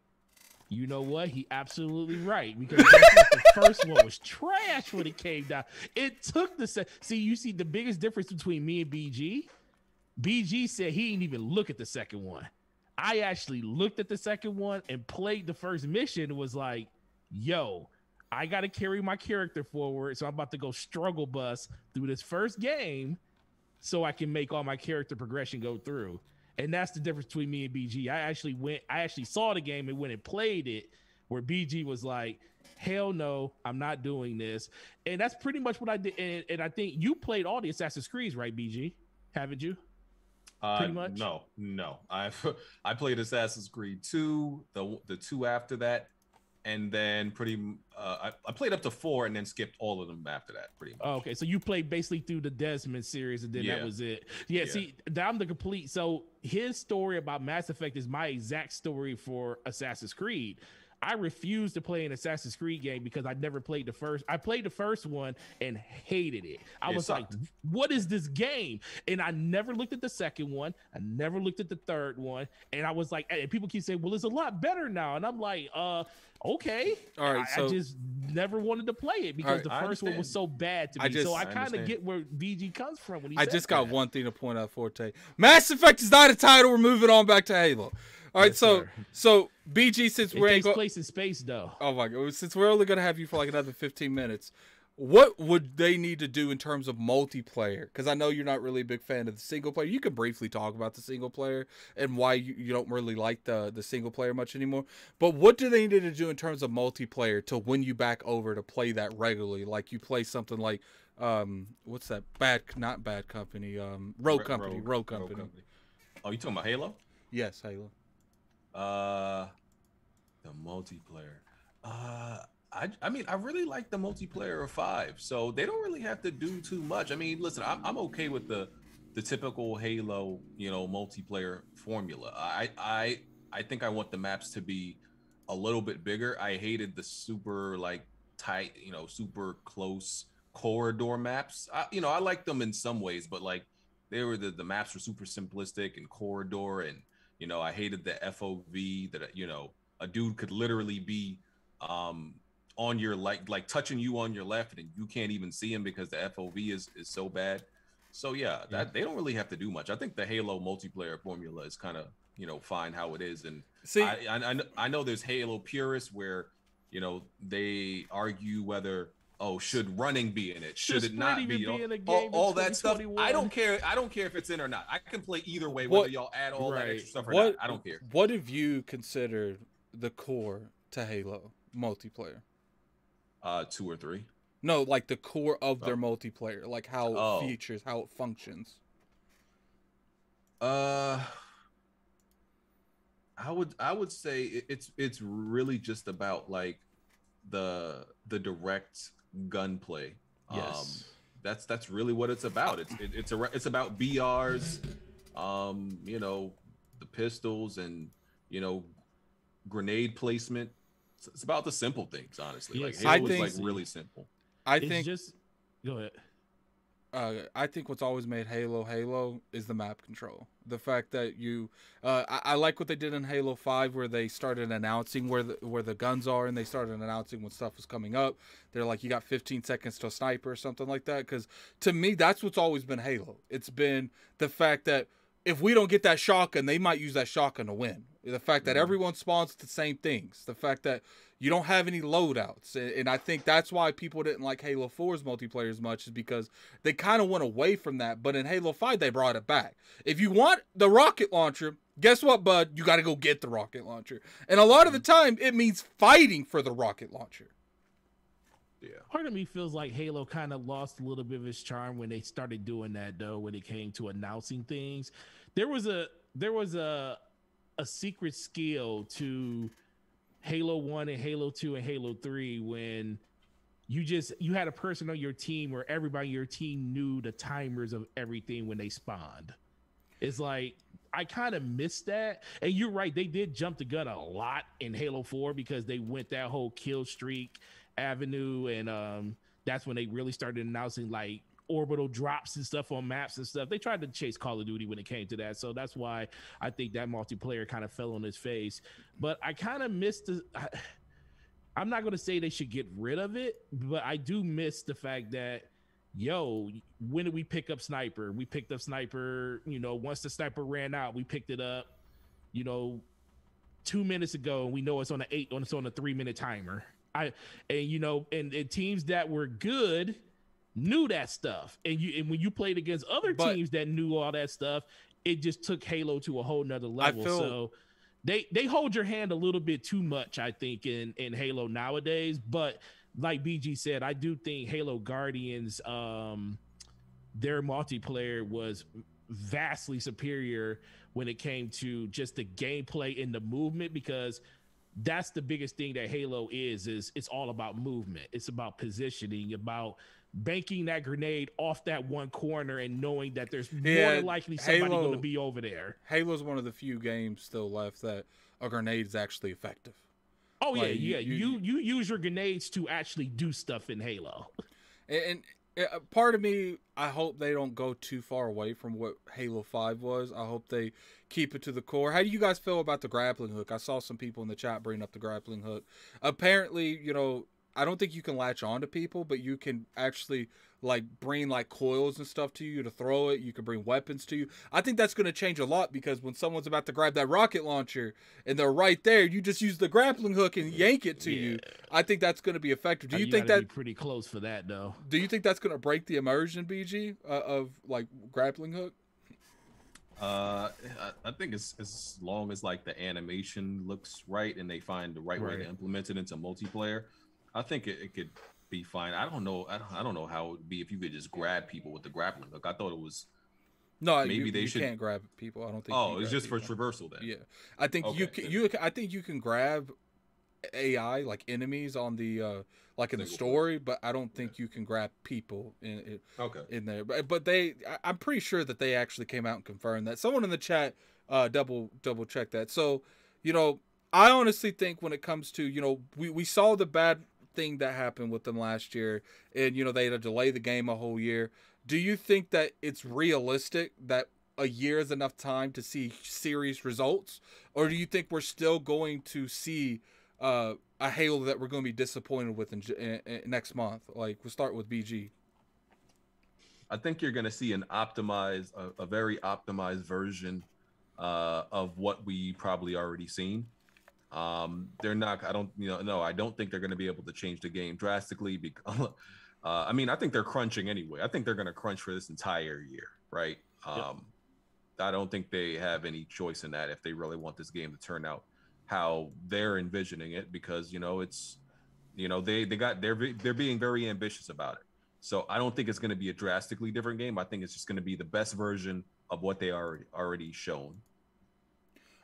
you know what? He absolutely right because the first one was trash when it came down. It took the se- see. You see the biggest difference between me and BG. BG said he didn't even look at the second one. I actually looked at the second one and played the first mission. and Was like, yo. I got to carry my character forward, so I'm about to go struggle bus through this first game, so I can make all my character progression go through. And that's the difference between me and BG. I actually went, I actually saw the game and went and played it, where BG was like, "Hell no, I'm not doing this." And that's pretty much what I did. And, and I think you played all the Assassin's Creeds, right, BG? Haven't you? Uh, pretty much? No, no. I've I played Assassin's Creed 2, the the two after that, and then pretty. Uh, I, I played up to four, and then skipped all of them after that. Pretty much. Oh, okay, so you played basically through the Desmond series, and then that was it. Yeah, Yeah. see, I'm the complete. So his story about Mass Effect is my exact story for Assassin's Creed. I refuse to play an Assassin's Creed game because I never played the first. I played the first one and hated it. I It was sucked. like, "What is this game?" And I never looked at the second one. I never looked at the third one. And I was like, and people keep saying, "Well, it's a lot better now." And I'm like, "Uh, okay." All right, I, so- I just never wanted to play it because right, the first one was so bad to I me. just- so I I kind of get where BG comes from when he. I just got that. one thing to point out, Forte. Mass Effect is not a title. We're moving on back to Halo. All right, Yes, so sir. so BG since It we're takes go- place in space, though. Oh my god! Since we're only gonna have you for like another fifteen minutes, what would they need to do in terms of multiplayer? Because I know you're not really a big fan of the single player. You can briefly talk about the single player and why you, you don't really like the the single player much anymore. But what do they need to do in terms of multiplayer to win you back over to play that regularly? Like you play something like um what's that bad not bad company um road company Rogue- road Rogue company. Oh, you talking about Halo? Yes, Halo. Uh, the multiplayer. Uh, I I mean, I really like the multiplayer of five, so they don't really have to do too much. I mean, listen, I'm I'm okay with the the typical Halo, you know, multiplayer formula. I I I think I want the maps to be a little bit bigger. I hated the super like tight, you know, super close corridor maps. I, you know, I like them in some ways, but like they were the the maps were super simplistic and corridor and you know, I hated the FOV that you know a dude could literally be um on your like like touching you on your left and you can't even see him because the FOV is is so bad. So yeah, that they don't really have to do much. I think the Halo multiplayer formula is kind of you know fine how it is, and See, I, I I I know there's Halo purists where you know they argue whether oh should running be in it, should Should it not be, you be in know, a all, all that stuff. I don't care. I don't care if it's in or not. I can play either way What- whether y'all add all that extra stuff or what not. I don't care. What have you considered the core to Halo multiplayer? Uh, two or three. No, like the core of their multiplayer, like how Oh. it features, how it functions. Uh, I would I would say it's it's really just about like the the direct gunplay. Um, Yes. that's that's really what it's about. It's it, it's a it's about BRs, um, you know, the pistols and you know, grenade placement. It's, it's about the simple things, honestly. Like Yes. Halo I is think- like really simple. I it's think just go ahead. Uh, I think what's always made Halo Halo is the map control. The fact that you, uh, I, I like what they did in Halo Five, where they started announcing where the where the guns are, and they started announcing when stuff was coming up. They're like, you got 15 seconds to a sniper or something like that. Because to me, that's what's always been Halo. It's been the fact that if we don't get that shotgun, they might use that shotgun to win. The fact that Mhm. everyone spawns the same things. The fact that you don't have any loadouts. And, and I think that's why people didn't like Halo 4's multiplayer as much, is because they kind of went away from that. But in Halo 5, they brought it back. If you want the rocket launcher, guess what, bud? You got to go get the rocket launcher. And a lot of the mm-hmm. time, it means fighting for the rocket launcher. Yeah. Part of me feels like Halo kind of lost a little bit of its charm when they started doing that though when it came to announcing things. There was a there was a a secret skill to Halo 1 and Halo 2 and Halo 3 when you just you had a person on your team where everybody your team knew the timers of everything when they spawned. It's like I kind of missed that. And you're right, they did jump the gun a lot in Halo 4 because they went that whole kill streak avenue and um that's when they really started announcing like orbital drops and stuff on maps and stuff. They tried to chase Call of Duty when it came to that. So that's why I think that multiplayer kind of fell on his face. But I kind of missed the I, I'm not going to say they should get rid of it, but I do miss the fact that yo, when did we pick up sniper? We picked up sniper, you know, once the sniper ran out, we picked it up, you know, 2 minutes ago and we know it's on an 8 on it's on a 3 minute timer. I and you know, and, and teams that were good knew that stuff. And you and when you played against other But- teams that knew all that stuff, it just took Halo to a whole nother level. feel- so they they hold your hand a little bit too much, I think, in in Halo nowadays. But like BG said, I do think Halo Guardians, um, their multiplayer was vastly superior when it came to just the gameplay and the movement because that's the biggest thing that Halo is is it's all about movement. It's about positioning, about banking that grenade off that one corner and knowing that there's more than likely somebody Halo- going to be over there. Halo's one of the few games still left that a grenade is actually effective. Oh yeah, Like, you- yeah. you- You, you use your grenades to actually do stuff in Halo. And, and uh, part of me, I hope they don't go too far away from what Halo 5 was. I hope they keep it to the core. How do you guys feel about the grappling hook? I saw some people in the chat bring up the grappling hook. Apparently, you know, I don't think you can latch on to people, but you can actually like bring like coils and stuff to you to throw it. You can bring weapons to you. I think that's going to change a lot because when someone's about to grab that rocket launcher and they're right there, you just use the grappling hook and yank it to yeah. you. I think that's going to be effective. Do you, you think that pretty close for that though? Do you think that's going to break the immersion, BG, uh, of like grappling hook? Uh, I think it's as long as like the animation looks right and they find the right, right. way to implement it into multiplayer, I think it, it could be fine. I don't know. I don't, I don't know how it would be if you could just grab people with the grappling hook. I thought it was. No, maybe you, they you should. can't grab people. I don't think. Oh, it's just people. for traversal then. Yeah, I think okay, you can. You, I think you can grab AI like enemies on the uh like in Single the story, but I don't think yeah. you can grab people in, in okay in there. But but they, I, am pretty sure that they actually came out and confirmed that. Someone in the chat uh double double check that. So you know, I honestly think when it comes to you know we we saw the bad thing that happened with them last year, and you know they had to delay the game a whole year. Do you think that it's realistic that a year is enough time to see serious results, or do you think we're still going to see uh, a Halo that we're going to be disappointed with in, in, in next month? Like we'll start with BG. I think you're going to see an optimized, a, a very optimized version uh, of what we probably already seen. Um, they're not. I don't. You know. No, I don't think they're going to be able to change the game drastically. Because, uh, I mean, I think they're crunching anyway. I think they're going to crunch for this entire year, right? Um, yep. I don't think they have any choice in that if they really want this game to turn out how they're envisioning it because you know it's you know they they got they're they're being very ambitious about it so i don't think it's going to be a drastically different game i think it's just going to be the best version of what they are already shown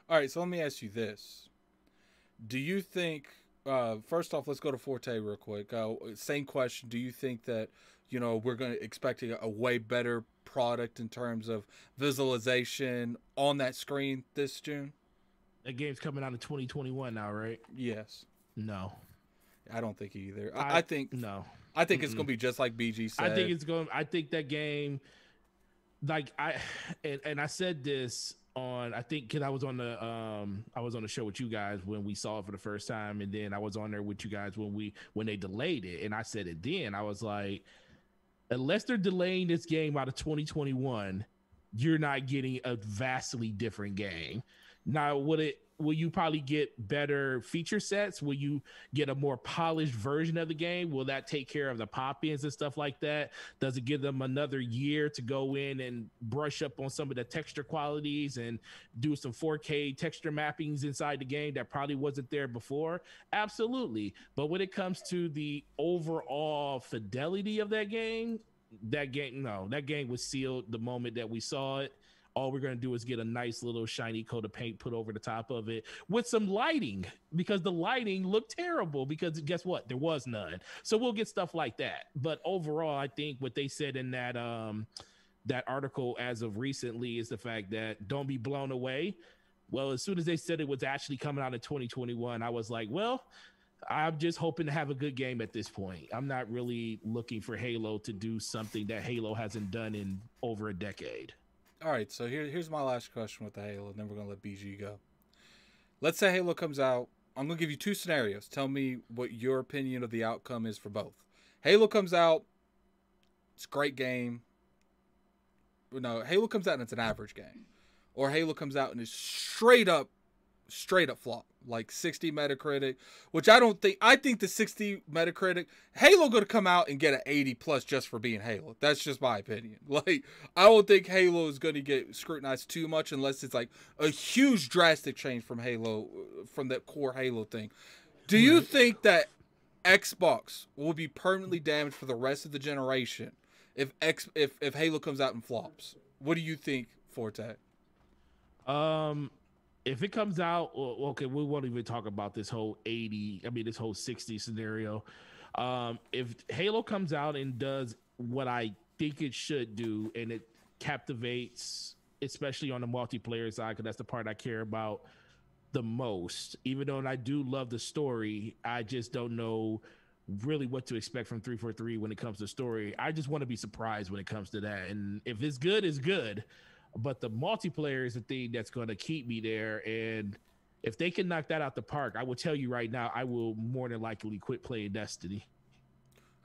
all right so let me ask you this do you think uh first off let's go to forte real quick uh same question do you think that you know we're going to expecting a way better product in terms of visualization on that screen this june that game's coming out in 2021 now, right? Yes. No. I don't think either. I, I think no. I think Mm-mm. it's gonna be just like BG said. I think it's going. I think that game, like I, and, and I said this on. I think because I was on the um I was on the show with you guys when we saw it for the first time, and then I was on there with you guys when we when they delayed it, and I said it then. I was like, unless they're delaying this game out of 2021, you're not getting a vastly different game. Now, would it will you probably get better feature sets? Will you get a more polished version of the game? Will that take care of the pop-ins and stuff like that? Does it give them another year to go in and brush up on some of the texture qualities and do some 4K texture mappings inside the game that probably wasn't there before? Absolutely. But when it comes to the overall fidelity of that game, that game no, that game was sealed the moment that we saw it all we're going to do is get a nice little shiny coat of paint put over the top of it with some lighting because the lighting looked terrible because guess what there was none so we'll get stuff like that but overall i think what they said in that um that article as of recently is the fact that don't be blown away well as soon as they said it was actually coming out in 2021 i was like well I'm just hoping to have a good game at this point. I'm not really looking for Halo to do something that Halo hasn't done in over a decade. All right, so here, here's my last question with the Halo, and then we're gonna let BG go. Let's say Halo comes out. I'm gonna give you two scenarios. Tell me what your opinion of the outcome is for both. Halo comes out. It's a great game. No, Halo comes out and it's an average game, or Halo comes out and it's straight up, straight up flop like 60 Metacritic, which I don't think I think the 60 Metacritic Halo going to come out and get an 80 plus just for being Halo. That's just my opinion. Like I don't think Halo is going to get scrutinized too much unless it's like a huge drastic change from Halo from that core Halo thing. Do right. you think that Xbox will be permanently damaged for the rest of the generation if X if if Halo comes out and flops? What do you think, Forte? Um if it comes out, okay, we won't even talk about this whole 80, I mean, this whole 60 scenario. Um, if Halo comes out and does what I think it should do and it captivates, especially on the multiplayer side, because that's the part I care about the most, even though I do love the story, I just don't know really what to expect from 343 when it comes to story. I just want to be surprised when it comes to that. And if it's good, it's good but the multiplayer is the thing that's going to keep me there. And if they can knock that out the park, I will tell you right now, I will more than likely quit playing Destiny.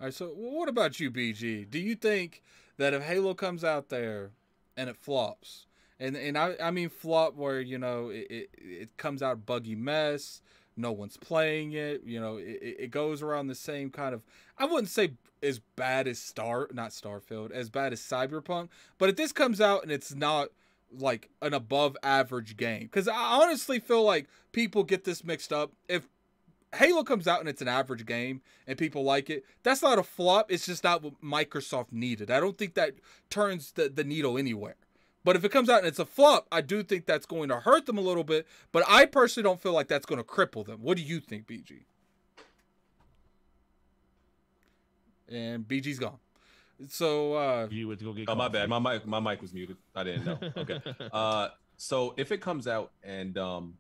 All right, so what about you, BG? Do you think that if Halo comes out there and it flops, and and I I mean flop where you know it it, it comes out buggy mess, no one's playing it, you know it, it goes around the same kind of I wouldn't say as bad as Star not Starfield as bad as Cyberpunk, but if this comes out and it's not like an above average game because I honestly feel like people get this mixed up. If Halo comes out and it's an average game and people like it, that's not a flop. It's just not what Microsoft needed. I don't think that turns the, the needle anywhere. But if it comes out and it's a flop, I do think that's going to hurt them a little bit. But I personally don't feel like that's going to cripple them. What do you think, BG? And BG's gone. So uh You went to go get. Oh my bad. My mic my mic was muted. I didn't know. Okay. uh so if it comes out and um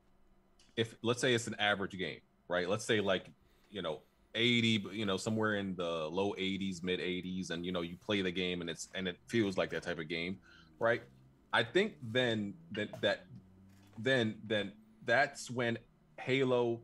if let's say it's an average game, right? Let's say like, you know, 80, you know, somewhere in the low 80s, mid 80s and you know, you play the game and it's and it feels like that type of game, right? I think then that that then then that's when Halo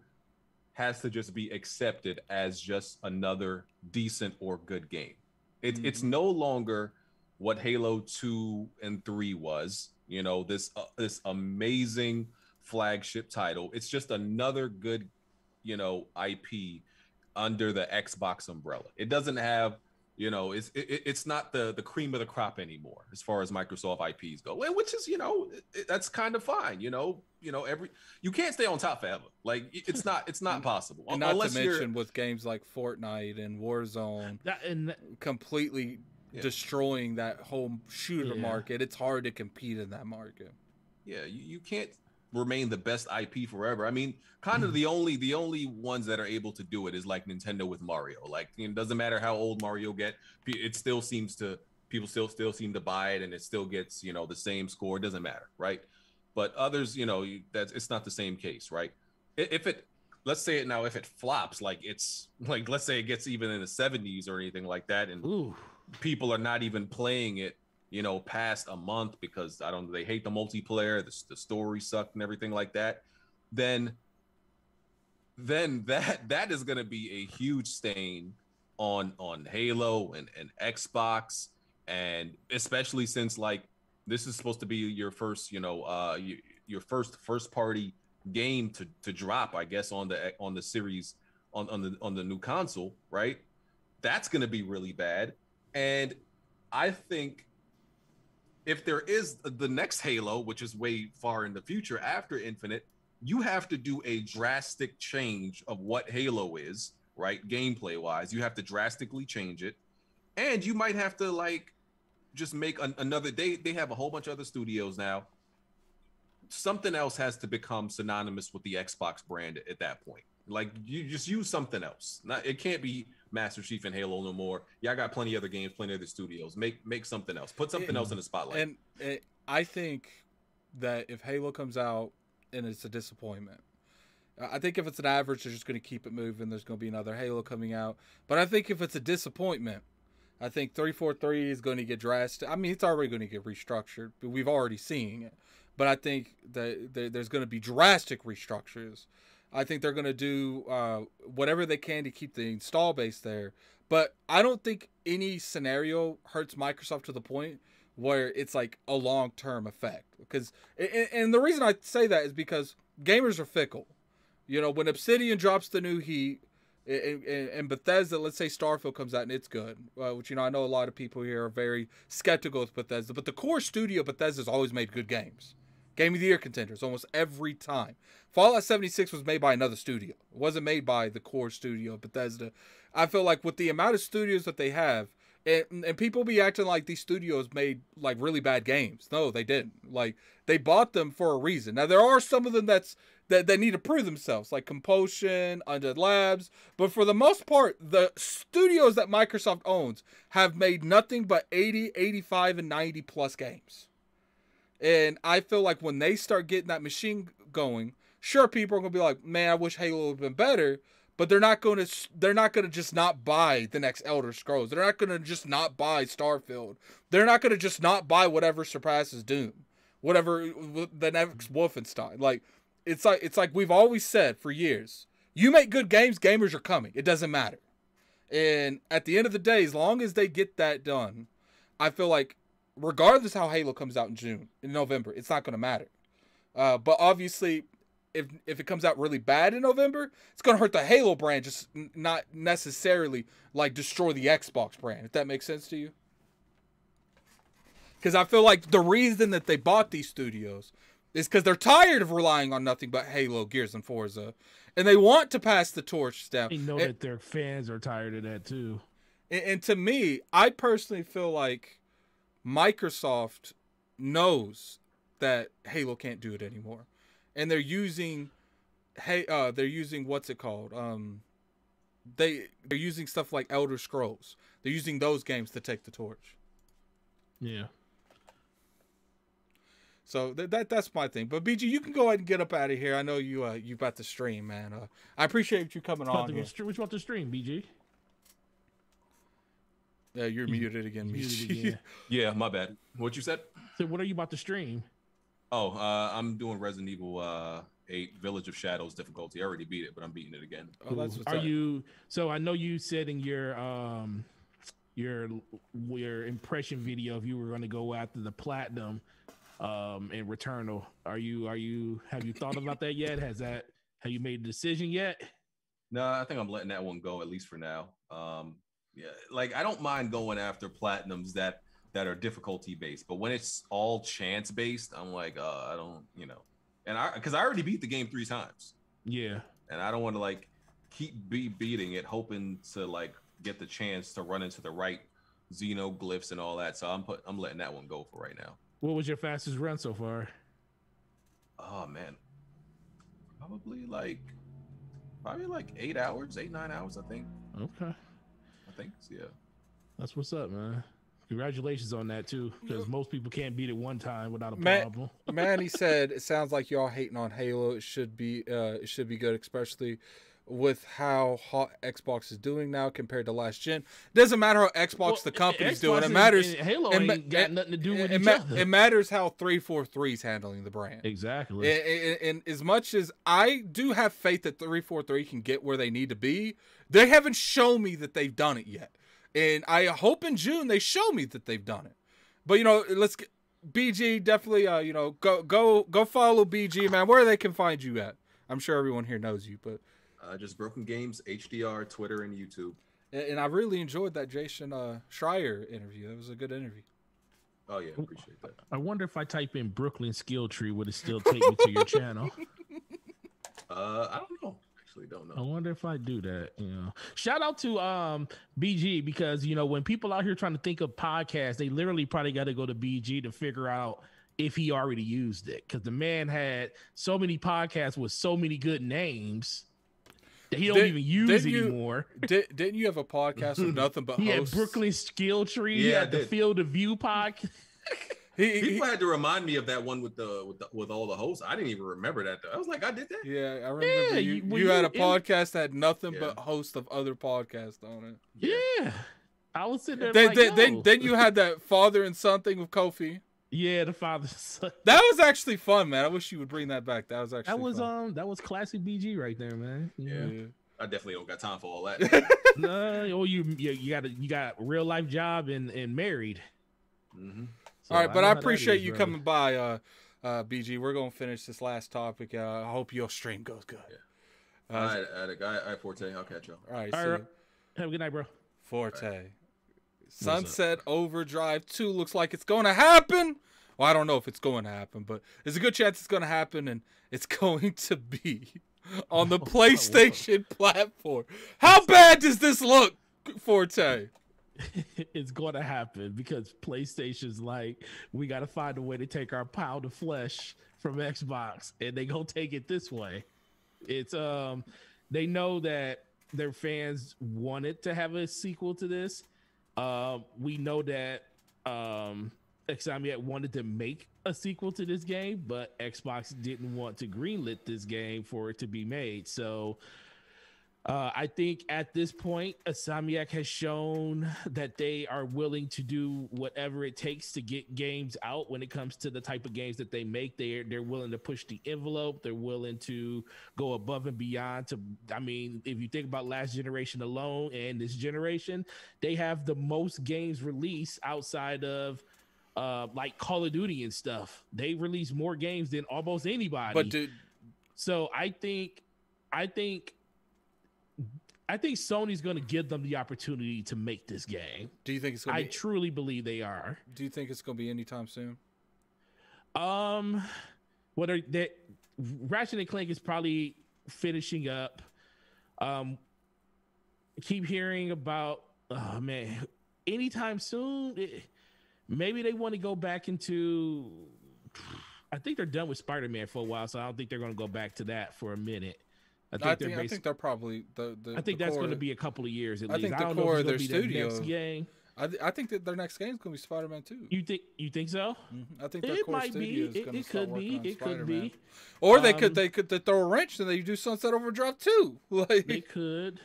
has to just be accepted as just another decent or good game. It, It's Mhm. no longer what Halo 2 and 3 was, you know, this uh, this amazing flagship title. It's just another good, you know, IP under the Xbox umbrella. It doesn't have, you know, it's it, it's not the the cream of the crop anymore as far as Microsoft IPs go. And Which is, you know, it, that's kind of fine, you know. You know, every you can't stay on top forever. Like it's not it's not possible and not unless to mention with games like Fortnite and Warzone That and completely Yeah. destroying that whole shooter Yeah. market. It's hard to compete in that market. yeah you, you can't remain the best ip forever. I mean kind of mm-hmm. the only the only ones that are able to do it is like nintendo with mario. Like you know, it doesn't matter how old mario get it still seems to people still still seem to buy it and it still gets you know the same score. It doesn't matter right? But others you know that's it's not the same case right? If it let's say it now if it flops like it's like let's say it gets even in the 70s or anything like that and ooh, people are not even playing it you know past a month because i don't they hate the multiplayer the, the story sucked and everything like that then then that that is going to be a huge stain on on halo and, and xbox. And especially since like this is supposed to be your first you know uh your, your first first party game to to drop i guess on the on the series on on the on the new console right? That's going to be really bad. And I think if there is the next Halo, which is way far in the future after Infinite, you have to do a drastic change of what Halo is, right? Gameplay wise, you have to drastically change it. And you might have to like just make an, another day. They have a whole bunch of other studios now. Something else has to become synonymous with the Xbox brand at that point. Like you just use something else. Not it can't be Master Chief and Halo no more. Yeah, I got plenty other games, plenty other studios. Make make something else. Put something else in the spotlight. And it, I think that if Halo comes out and it's a disappointment, I think if it's an average, they're just going to keep it moving. There's going to be another Halo coming out. But I think if it's a disappointment, I think 343 is going to get drastic. I mean, it's already going to get restructured, but we've already seen it. But I think that there's going to be drastic restructures. I think they're going to do uh, whatever they can to keep the install base there. But I don't think any scenario hurts Microsoft to the point where it's like a long term effect. Because and, the reason I say that is because gamers are fickle. You know, when Obsidian drops the new Heat, and Bethesda, let's say Starfield comes out and it's good, uh, which you know I know a lot of people here are very skeptical with Bethesda, but the core studio Bethesda's always made good games, game of the year contenders almost every time. Fallout 76 was made by another studio; it wasn't made by the core studio Bethesda. I feel like with the amount of studios that they have, and, and people be acting like these studios made like really bad games. No, they didn't. Like they bought them for a reason. Now there are some of them that's that, that need to prove themselves, like Compulsion, Undead Labs. But for the most part, the studios that Microsoft owns have made nothing but 80, 85, and 90 plus games. And I feel like when they start getting that machine going, sure, people are gonna be like, "Man, I wish Halo had been better." But they're not going to. They're not to just not buy the next Elder Scrolls. They're not going to just not buy Starfield. They're not going to just not buy whatever surpasses Doom, whatever the next Wolfenstein. Like it's like it's like we've always said for years. You make good games, gamers are coming. It doesn't matter. And at the end of the day, as long as they get that done, I feel like regardless how Halo comes out in June, in November, it's not going to matter. Uh, but obviously, if if it comes out really bad in November, it's going to hurt the Halo brand, just not necessarily like destroy the Xbox brand. If that makes sense to you. Because I feel like the reason that they bought these studios is because they're tired of relying on nothing but Halo, Gears, and Forza, and they want to pass the torch down. They know And- that their fans are tired of that too. and, and to me, I personally feel like Microsoft knows that Halo can't do it anymore, and they're using, hey, uh, they're using what's it called? Um, they they're using stuff like Elder Scrolls. They're using those games to take the torch. Yeah. So that, that that's my thing. But BG, you can go ahead and get up out of here. I know you uh you about to stream, man. Uh, I appreciate you coming on. Here. stre- Which about to stream, BG? Yeah, you're muted again, Muted again. Yeah, my bad. What you said? So what are you about to stream? Oh, uh, I'm doing Resident Evil uh, 8 Village of Shadows difficulty. I already beat it, but I'm beating it again. Oh, that's what's are up. you so I know you said in your um your your impression video if you were going to go after the platinum um in Returnal. Are you are you have you thought about that yet? Has that have you made a decision yet? No, I think I'm letting that one go at least for now. Um, yeah, like I don't mind going after platinums that that are difficulty based, but when it's all chance based, I'm like, uh, I don't, you know, and I because I already beat the game three times, Yeah. and I don't want to like keep be beating it, hoping to like get the chance to run into the right xenoglyphs and all that. So I'm put I'm letting that one go for right now. What was your fastest run so far? Oh man, probably like probably like eight hours, eight nine hours, I think. Okay. I think, yeah. That's what's up, man. Congratulations on that too, because most people can't beat it one time without a Matt- problem. Manny said it sounds like y'all hating on Halo. It should be uh it should be good, especially with how hot Xbox is doing now compared to last gen. It doesn't matter how Xbox Well, the company's Xbox doing. It matters. and Halo it ain't got it- nothing to do with it, each ma- other. it matters how 343 is handling the brand. exactly. And, and- and as much as I do have faith that 343 can get where they need to be, they haven't shown me that they've done it yet. And I hope in June they show me that they've done it. But you know, let's get BG definitely uh you know go go go follow BG man where they can find you at. I'm sure everyone here knows you, but Uh, just Broken Games, HDR, Twitter, and YouTube. and and I really enjoyed that Jason uh Schreier interview. That was a good interview. Oh yeah, I appreciate that. I wonder if I type in Brooklyn Skill Tree, would it still take me to your channel? Uh, I don't know. Actually, don't know. I wonder if I do that. You know, shout out to um BG because you know when people out here trying to think of podcasts, they literally probably got to go to BG to figure out if he already used it because the man had so many podcasts with so many good names that he don't Did- even use did you- anymore. Did, didn't you have a podcast with nothing but He had? Brooklyn Skill Tree. Yeah, I had the. Field of View podcast. He, he- People had to remind me of that one with the with the, with all the hosts. I didn't even remember that. Though. I was like, I did that. yeah, I remember Yeah, you, you- you had a you- podcast that had nothing Yeah. but hosts of other podcasts on it. Yeah. I was sitting there Then, like, then, then, yo. then you had that father and son thing with Kofi. Yeah, the father. son. That was actually fun, man. I wish you would bring that back. That was actually That was fun. um that was classic BG right there, man. Yeah. yeah. I definitely don't got time for all that. no, oh, you you, you got a you got a real life job and and married. hmm So All right, but I appreciate is, you brother. coming by, uh, uh, BG. We're gonna finish this last topic. Uh, I hope your stream goes good. Uh, all right, Attic. All right, Forte. I'll catch y'all. all right, All see right. ya. Have a good night, bro. Forte. Sunset Overdrive 2 looks like it's going to happen. Well, I don't know if it's going to happen, but there's a good chance it's going to happen, and it's going to be on the Oh, PlayStation platform. How bad does this look, Forte? it's going to happen because PlayStation's like we got to find a way to take our pound of flesh from Xbox, and they gonna take it this way. It's um, they know that their fans wanted to have a sequel to this. Um, we know that um, Insomniac wanted to make a sequel to this game, but Xbox didn't want to greenlit this game for it to be made. So Uh, I think at this point, Insomniac has shown that they are willing to do whatever it takes to get games out. When it comes to the type of games that they make, they're they're willing to push the envelope. They're willing to go above and beyond. To I mean, if you think about last generation alone and this generation, they have the most games released outside of uh like Call of Duty and stuff. They release more games than almost anybody. But dude, so I think I think I think Sony's going to give them the opportunity to make this game. do you think it's gonna I be, truly believe they are. do you think it's gonna be anytime soon? Um, what are that? Ratchet and Clank is probably finishing up. Um, keep hearing about. Oh man, anytime soon. It, maybe they want to go back into. I think they're done with Spider Man for a while, so I don't think they're going to go back to that for a minute. I think I they're think, I think they're probably the. the I think the that's going to be a couple of years at least. I think I the don't core of their be next game. I, th- I think that their next game is gonna be Spider Man Two. You think you think so? I think their It core might studio be. is It, it could be. It could be. Or they Um, could they could they throw a wrench and they do Sunset Overdrive too. Like They could.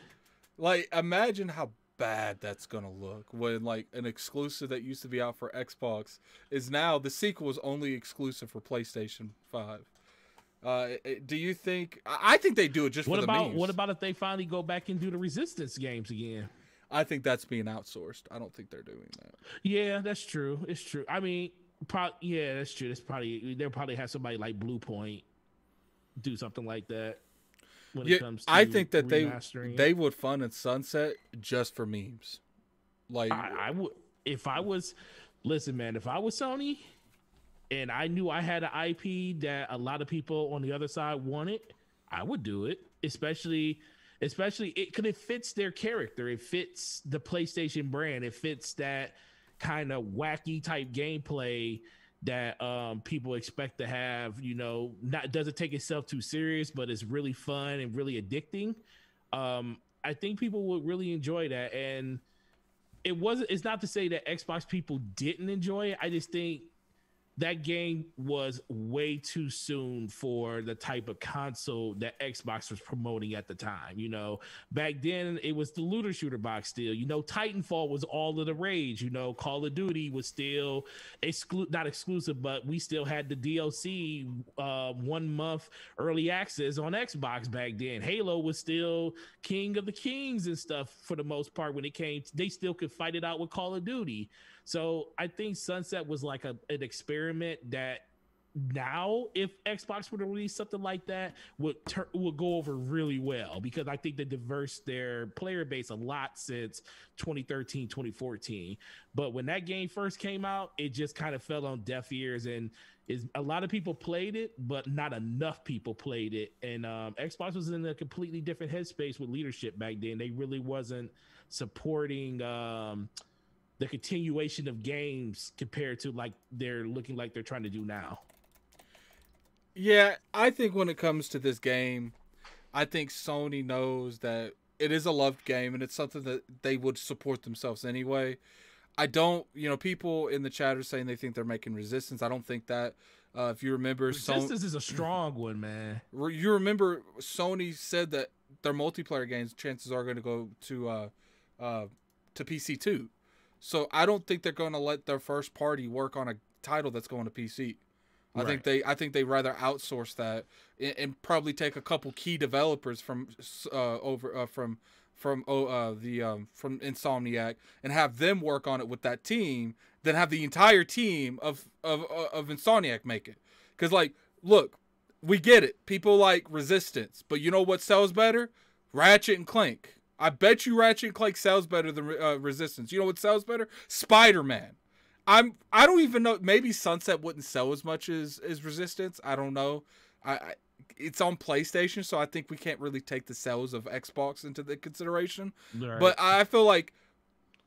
like imagine how bad that's gonna look when like an exclusive that used to be out for Xbox is now the sequel is only exclusive for PlayStation Five. Uh, do you think? I think they do it just What for the about memes. what about if they finally go back and do the Resistance games again? I think that's being outsourced. I don't think they're doing that. Yeah, that's true. It's true. I mean, pro- yeah, that's true. That's probably they'll probably have somebody like Bluepoint do something like that. When Yeah, it comes to I think that they they would fund in Sunset just for memes. Like I, I would if I was listen, man, if I was Sony and I knew I had an IP that a lot of people on the other side wanted, I would do it. Especially especially it because it fits their character. It fits the PlayStation brand. It fits that kind of wacky type gameplay that um people expect to have, you know, not doesn't take itself too serious, but it's really fun and really addicting. Um, I think people would really enjoy that. And it wasn't it's not to say that Xbox people didn't enjoy it. I just think that game was way too soon for the type of console that Xbox was promoting at the time. You know, back then it was the looter shooter box still. You know, Titanfall was all of the rage. You know, Call of Duty was still exclu- not exclusive, but we still had the DLC uh, one month early access on Xbox back then. Halo was still king of the kings and stuff for the most part when it came. They still could fight it out with Call of Duty. So I think Sunset was like a, an experiment that now if Xbox were to release something like that would tur- would go over really well because I think they diverse their player base a lot since 2013 2014 but when that game first came out it just kind of fell on deaf ears and is a lot of people played it but not enough people played it. And um, Xbox was in a completely different headspace with leadership back then. They really wasn't supporting um, the continuation of games compared to like they're looking like they're trying to do now. Yeah, I think when it comes to this game, I think Sony knows that it is a loved game and it's something that they would support themselves anyway. I don't, you know, people in the chat are saying they think they're making resistance. I don't think that. Uh, if you remember, Sony, Resistance is a strong one, man. You remember Sony said that their multiplayer games chances are going to go to uh, uh, to PC too. So I don't think they're going to let their first party work on a title that's going to PC. I think they I think they rather outsource that and, and probably take a couple key developers from uh, over uh, from from oh, uh, the um, from Insomniac and have them work on it with that team, then have the entire team of of uh, of Insomniac make it. Because like, look, we get it. People like Resistance, but you know what sells better? Ratchet and Clank. I bet you Ratchet and Clank sells better than uh, Resistance. You know what sells better? Spider Man. I'm. I don't even know. Maybe Sunset wouldn't sell as much as as Resistance. I don't know. I, I it's on PlayStation, so I think we can't really take the sales of Xbox into the consideration. Right. But I feel like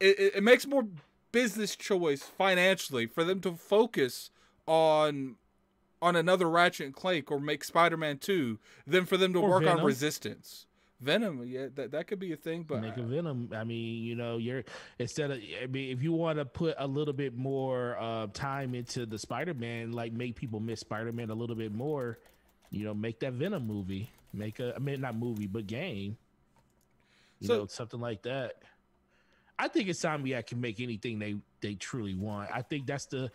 it, it, it makes more business choice financially for them to focus on on another Ratchet and Clank or make Spider-Man 2 than for them to Or work on Resistance. Venom, yeah, that, that could be a thing, but make a Venom. I mean, you know, you're instead of. I mean, if you want to put a little bit more uh, time into the Spider-Man, like make people miss Spider-Man a little bit more, you know, make that Venom movie. Make a. I mean, not movie, but game. You So- know, something like that. I think Insomniac can make anything they they truly want. I think that's the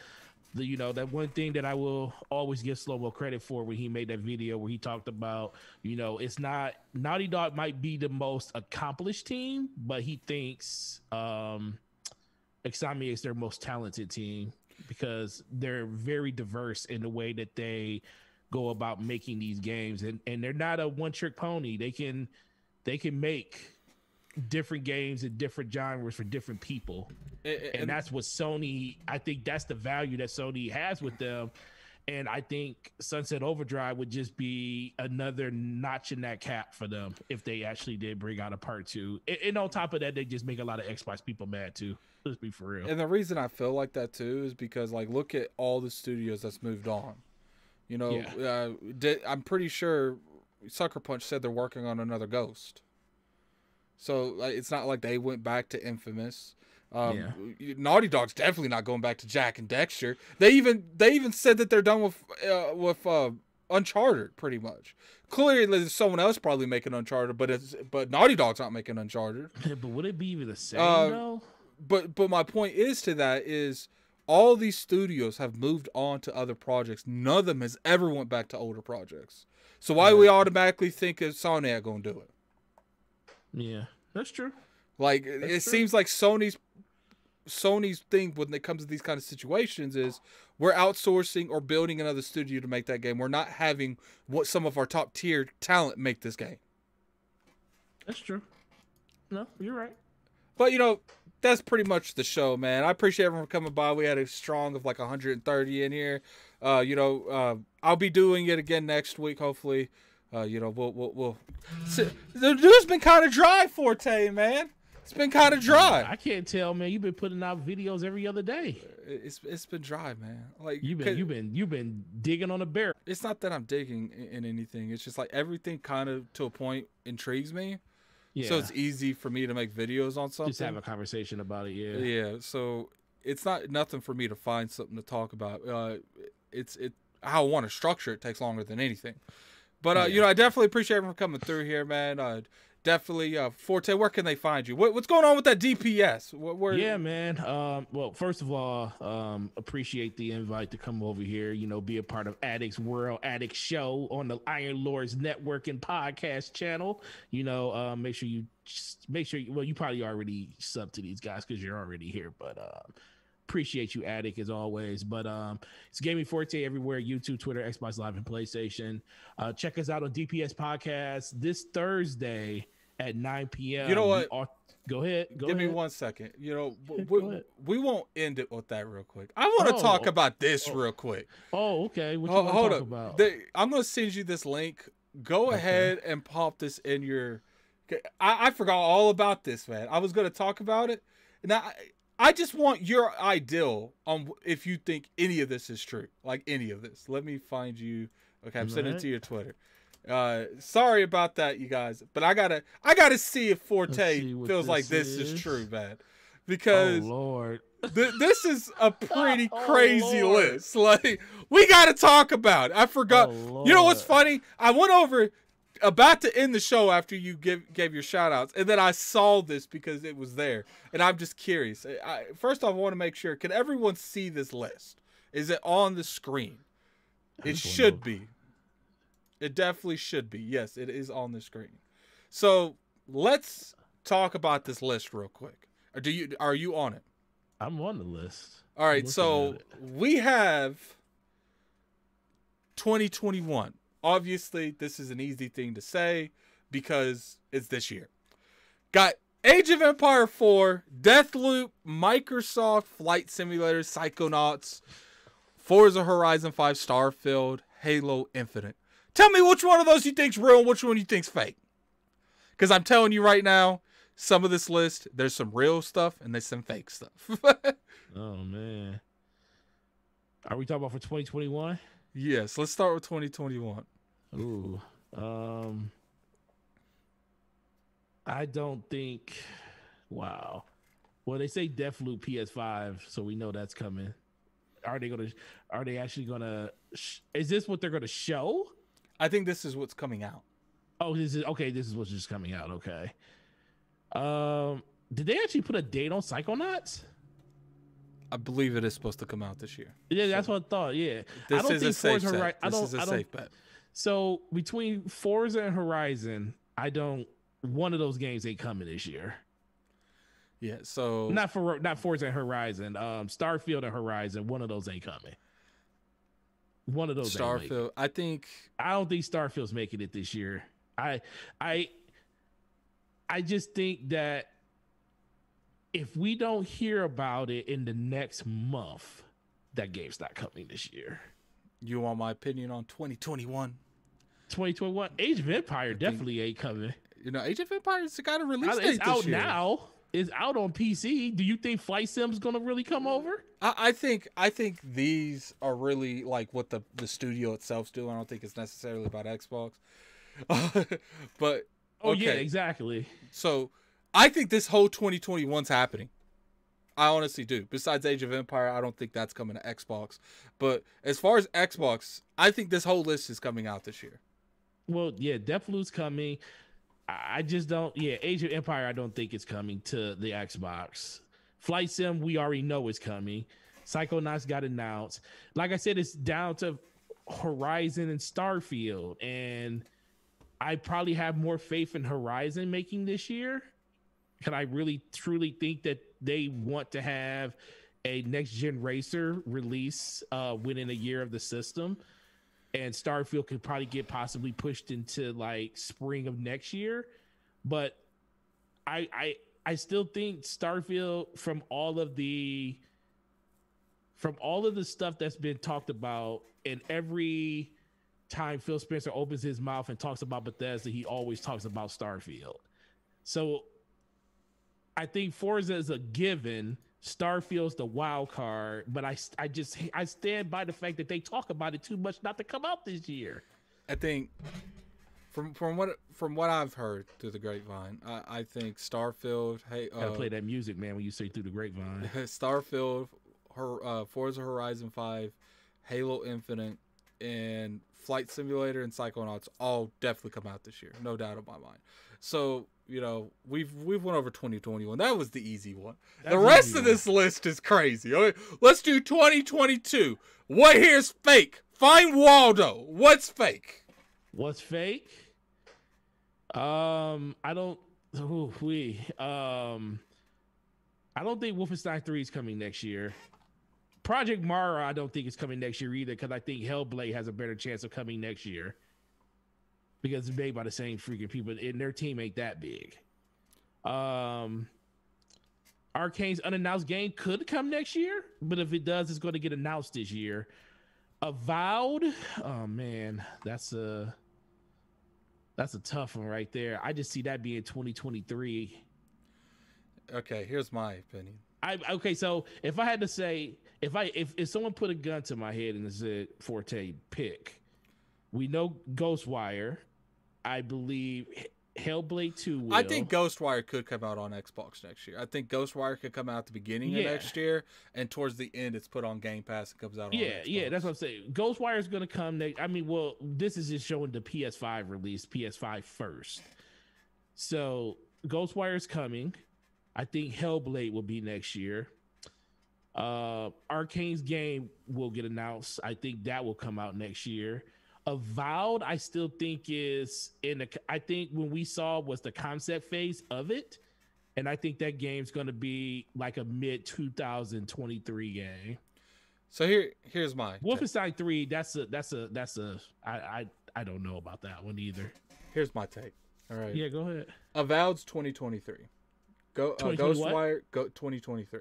the you know that one thing that I will always give Slow Mo credit for when he made that video where he talked about you know it's not Naughty Dog might be the most accomplished team, but he thinks um Insomniac is their most talented team because they're very diverse in the way that they go about making these games and and they're not a one trick pony. They can they can make different games and different genres for different people And, and- and that's what Sony. I think that's the value that Sony has with them, and I think Sunset Overdrive would just be another notch in that cap for them if they actually did bring out a part two. And, and on top of that, they just make a lot of Xbox people mad too. Let's be for real. And the reason I feel like that too is because like look at all the studios that's moved on. You know, uh, di- I'm pretty sure Sucker Punch said they're working on another Ghost. So like, it's not like they went back to Infamous. Um, Naughty Dog's definitely not going back to Jak and Daxter. They even they even said that they're done with uh, with uh, Uncharted pretty much. Clearly, there's someone else probably making Uncharted, but it's but Naughty Dog's not making Uncharted. but would it be even the same Uh, though? but but my point is to that is all these studios have moved on to other projects. None of them has ever went back to older projects. So why we automatically think is Sony are gonna do it? Yeah, that's true. Like it true. seems like Sony's Sony's thing when it comes to these kind of situations is we're outsourcing or building another studio to make that game. We're not having what some of our top tier talent make this game. That's true. No, you're right. But you know, that's pretty much the show, man. I appreciate everyone coming by. We had a strong of like 130 in here. Uh, you know, uh, I'll be doing it again next week, hopefully. Uh, you know, we'll we'll, we'll... So, the news been kind of dry, Forte, man. It's been kind of dry. I can't tell, man. You've been putting out videos every other day. It's it's been dry, man. Like You've been you've been you've been digging on a bear. it's not that I'm digging in, in anything. It's just like everything kind of to a point intrigues me. Yeah. So it's easy for me to make videos on something. just have a conversation about it. Yeah. yeah so it's not nothing for me to find something to talk about uh it's it how i want to structure it takes longer than anything but uh you know i definitely appreciate everyone coming through here man uh definitely uh forte where can they find you what, what's going on with that dps what, where Yeah, man. Um, well, first of all, um, appreciate the invite to come over here. You know, be a part of Addicts World Addicts Show on the Iron Lords Network and podcast channel. You know, uh, make sure you make sure. You, well, you probably already sub to these guys because you're already here, but. Uh, Appreciate you, Addict, as always. But um, it's Gaming Forte everywhere YouTube, Twitter, Xbox Live, and PlayStation. Uh, check us out on DPS Podcast this Thursday at 9 p.m. You know what? are- go ahead. Go give ahead. me one second you know we, we won't end it with that real quick i want to Oh. talk about this Oh. real quick Oh, okay. What you Hold, want hold talk up. about? I'm gonna send you this link. Go Okay. ahead and pop this in your. I, I forgot all about this, man. I was gonna talk about it. Now, I, I just want your ideal on if you think any of this is true, like any of this. Let me find you. Okay, I'm sending it to your Twitter. Uh, sorry about that, you guys, but I gotta, I gotta see if Forte see feels like this this is is. true, man, oh because Lord. Th- this is a pretty Oh, crazy Lord. list. Like we got to talk about. It. I forgot. Oh, you know what's funny? I went over about to end the show after you give gave your shout outs and then I saw this because it was there and I'm just curious. I, first off, I want to make sure can everyone see this list? Is it on the screen? It should be. It definitely should be. Yes, it is on the screen. So let's talk about this list real quick. Or do you are you on it? I'm on the list. All right, so we have 2021. Obviously, this is an easy thing to say because it's this year. Got Age of Empire 4, Deathloop, Microsoft Flight Simulator, Psychonauts, Forza Horizon 5, Starfield, Halo Infinite. Tell me which one of those you think's real and which one you think's fake. Because I'm telling you right now, some of this list, there's some real stuff and there's some fake stuff. Oh man. Are we talking about for 2021? Yes, let's start with 2021. Ooh. Um I don't think wow. Well, they say Deathloop PS5, so we know that's coming. Are they going to are they actually going to sh- Is this what they're going to show? I think this is what's coming out. Oh, this is okay, this is what's just coming out, okay. Um, did they actually put a date on Psychonauts? I believe it is supposed to come out this year. Yeah, that's what I thought. Yeah, This I don't is a think safe Forza bet. Hori- I This don't. is a I don't. safe bet. So between Forza and Horizon, I don't. One of those games ain't coming this year. Yeah. So Not for not Forza and Horizon. Um, Starfield and Horizon. One of those ain't coming. One of those. Ain't making it. Starfield. I think I don't think Starfield's making it this year. I I I just think that if we don't hear about it in the next month, that game's not coming this year. you want my opinion on 2021. 2021 Age of Empire definitely ain't coming. You know, Age of Empires got a release date It's out year. now. It's out on PC. Do you think Flight Sim's gonna really come over? I, I think I think these are really like what the the studio itself's doing. I don't think it's necessarily about Xbox. but Oh yeah, exactly. so I think this whole 2021's happening. I honestly do. Besides Age of Empire, I don't think that's coming to Xbox. But as far as Xbox, I think this whole list is coming out this year. Well, yeah, Deathloop's coming. I just don't. Yeah, Age of Empire. I don't think it's coming to the Xbox. Flight Sim, we already know is coming. Psychonauts got announced. Like I said, it's down to Horizon and Starfield, and I probably have more faith in Horizon making this year. Can I really truly think that they want to have a next gen racer release uh, within a year of the system? And Starfield could probably get possibly pushed into like spring of next year. But I I I still think Starfield from all of the from all of the stuff that's been talked about and every time Phil Spencer opens his mouth and talks about Bethesda, he always talks about Starfield. So I think Forza is a given. Starfield's the wild card, but I I just I stand by the fact that they talk about it too much not to come out this year. I think from from what from what I've heard through the grapevine, I, I think Starfield, hey, Gotta uh, play that music, man, when you say through the grapevine. Starfield, her, uh, Forza Horizon Five, Halo Infinite, and Flight Simulator and Psychonauts all definitely come out this year, no doubt in my mind. So you know we've we've went over 2021. That was the easy one. the rest of one. this list is crazy. Okay, let's do 2022. What here's fake? Find Waldo. What's fake? What's fake? Um, I don't. Ooh, we. Um, I don't think Wolfenstein Three is coming next year. Project Mara, I don't think is coming next year either, because I think Hellblade has a better chance of coming next year because it's made by the same freaking people, and their team ain't that big. Um, Arcane's unannounced game could come next year, but if it does, it's going to get announced this year. Avowed, oh man, that's a that's a tough one right there. I just see that being 2023. Okay, here's my opinion. I okay, so if I had to say, if I if if someone put a gun to my head and said Forte pick, we know Ghostwire. I believe Hellblade Two. Will. I think Ghostwire could come out on Xbox next year. I think Ghostwire could come out at the beginning Yeah. of next year, and towards the end, it's put on Game Pass and comes out. on Yeah, yeah, that's what I'm saying. Ghostwire is going to come next. I mean, well, this is just showing the PS5 release, PS5 first. So Ghostwire is coming. I think Hellblade will be next year. Uh Arcane's game will get announced. I think that will come out next year. Avowed, I still think is in the. I think when we saw was the concept phase of it, and I think that game's going to be like a mid 2023 game. So here, here's my take. Wolfenstein Three, that's a that's a that's a I I I don't know about that one either. here's my take. All right, Yeah, go ahead. Avowed's 2023. Go uh, 2020 what? Ghostwire, go 2023.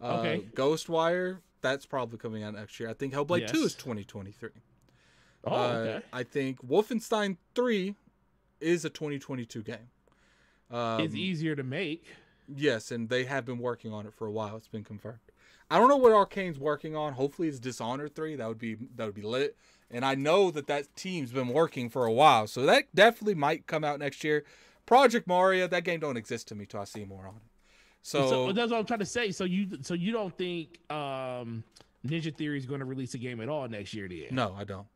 Uh, Okay. Ghostwire, that's probably coming out next year. I think Hellblade 2 is 2023. Oh, Uh, okay. I think Wolfenstein 3 is a 2022 game. Um, it's easier to make. Yes, and they have been working on it for a while. It's been confirmed. I don't know what Arcane's working on. Hopefully, it's Dishonored three. That would be that would be lit. And I know that that team's been working for a while, so that definitely might come out next year. Project Mara, that game don't exist to me till I see more on it. So, So, that's what I'm trying to say. So you so you don't think um Ninja Theory is going to release a game at all next year? Then no, I don't.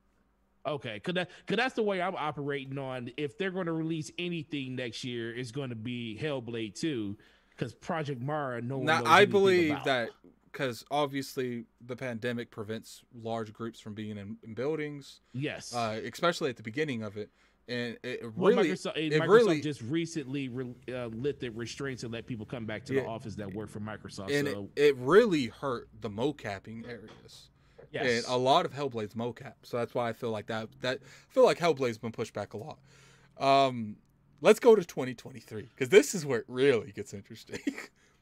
Okay, cause that cause that's the way I'm operating on. If they're going to release anything next year, it's going to be Hellblade 2, because Project Mara. No one Now I believe about. that because obviously the pandemic prevents large groups from being in, in buildings, yes. uh, especially at the beginning of it, and it it Well, really Microsoft, it Microsoft really- just recently re, uh, lifted restraints and let people come back to Yeah. the office that work for Microsoft. and so it, it really hurt the mocapping areas. Yes, and a lot of Hellblade's mocap. So that's why I feel like that. That I feel like Hellblade's been pushed back a lot. Um, let's go to 2023 because this is where it really gets interesting.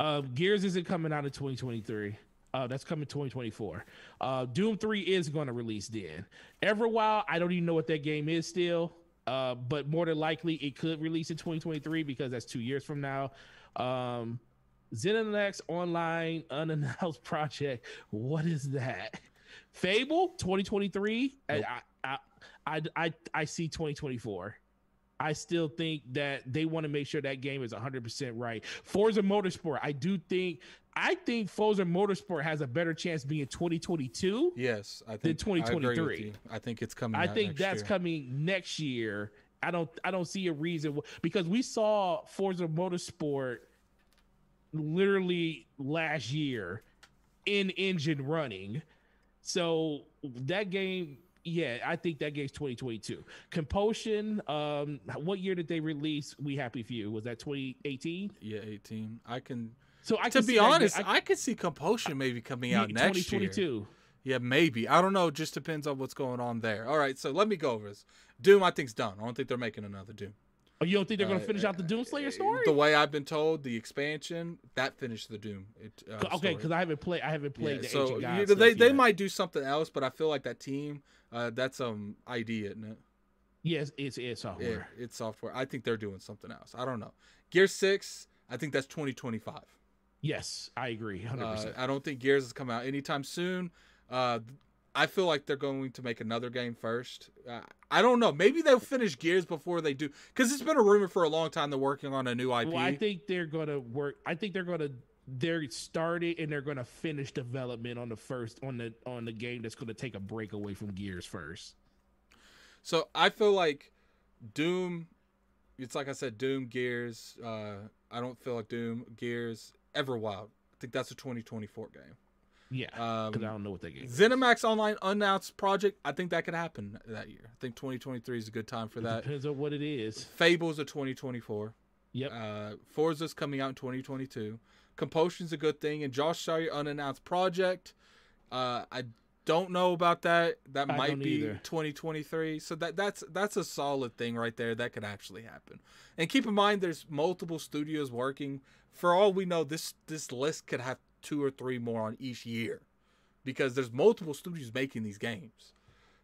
Uh, Gears isn't coming out in 2023. Uh, that's coming 2024. Uh, Doom 3 is going to release then. Everwild, I don't even know what that game is still. Uh, but more than likely, it could release in 2023 because that's two years from now. Um, ZeniMax Online unannounced project. What is that? Fable 2023. Nope. I, I, I, I, I see 2024. I still think that they want to make sure that game is 100% right. Forza Motorsport, I do think I think Forza Motorsport has a better chance being 2022. yes, I think I with 2023. you. I think it's coming. I think that's year. coming next year. I don't I don't see a reason because we saw Forza Motorsport literally last year in engine running. So that game yeah, I think that game's 2022. Compulsion, um, what year did they release We Happy Few? Was that 2018? Yeah, 18. I can. So I to can be honest, I- I, could see Compulsion maybe coming out next year. 2022. Yeah, maybe. I don't know. Just depends on what's going on there. All right, so let me go over this. Doom, I think's done. I don't think they're making another Doom. Oh, you don't think they're going Uh, to finish out the Doomslayer story? The way I've been told, the expansion that finished the Doom. It, uh, okay, because I haven't played. I haven't played Yeah, the so Ancient Gods know, stuff they they might do something else, but I feel like that team, uh, that's um ID, isn't it? Yes, it's it's Yeah, software. it's software. I think they're doing something else. I don't know. Gear Six, I think that's 2025. Yes, I agree, hundred Uh, percent. I don't think Gears is coming out anytime soon. Uh, I feel like they're going to make another game first. Uh, I don't know. Maybe they'll finish Gears before they do, because it's been a rumor for a long time they're working on a new IP. Well, I think they're gonna work. I think they're gonna they're started and they're gonna finish development on the first on the on the game that's gonna take a break away from Gears first. So I feel like Doom. It's like I said, Doom, Gears. Uh, I don't feel like Doom, Gears, Everwild. I think that's a 2024 game. Yeah, Um, because I don't know what they game. is. ZeniMax Online unannounced project. I think that could happen that year. I think 2023 is a good time for It that. depends on what it is. Fable's of 2024. Yep. Uh, Forza's coming out in 2022. Compulsion's a good thing, and Josh Sawyer unannounced project. Uh, I don't know about that. That I might be either. 2023. So that that's that's a solid thing right there. That could actually happen. And keep in mind, there's multiple studios working. For all we know, this this list could have two or three more on each year, because there's multiple studios making these games.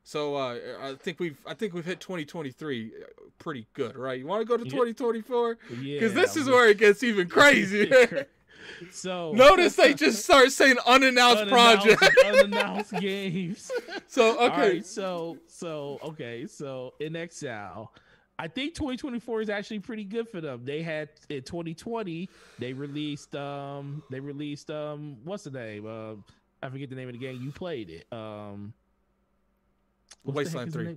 So uh, I think we've I think we've hit 2023 pretty good, right? You want to go to 2024 yeah, because this is where it gets even crazier. so Notice they just start saying unannounced, project. unannounced games. So okay, right, so so okay, so inXile, I think 2024 is actually pretty good for them. They had in 2020 they released um they released um what's the name uh I forget the name of the game you played it um what's the heck Wasteland 3.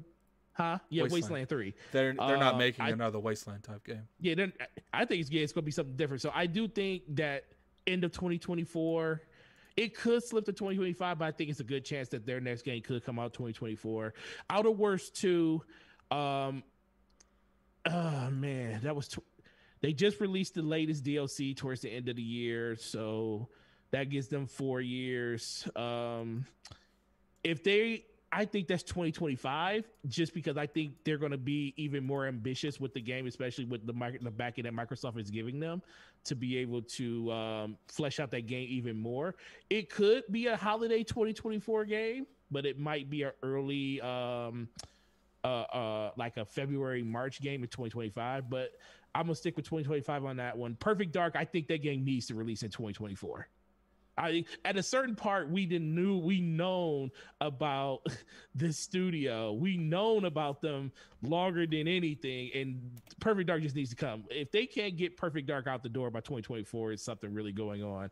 Huh? Yeah, Wasteland. Wasteland, Three. they're they're not Uh, making I- another Wasteland type game. Yeah, then I think it's yeah, it's gonna be something different. So I do think that end of 2024, it could slip to 2025, but I think it's a good chance that their next game could come out 2024. Outer Worlds 2, um, oh man, that was tw- they just released the latest DLC towards the end of the year, so that gives them four years. Um, if they I think that's 2025, just because I think they're going to be even more ambitious with the game, especially with the mic- the backing that Microsoft is giving them to be able to um, flesh out that game even more. It could be a holiday 2024 game, but it might be an early, um, uh, uh, like a February March game in 2025. But I'm gonna stick with 2025 on that one. Perfect Dark, I think that game needs to release in 2024. I at a certain part we didn't knew we known about this studio. We known about them longer than anything, and Perfect Dark just needs to come. If they can't get Perfect Dark out the door by 2024, it's something really going on.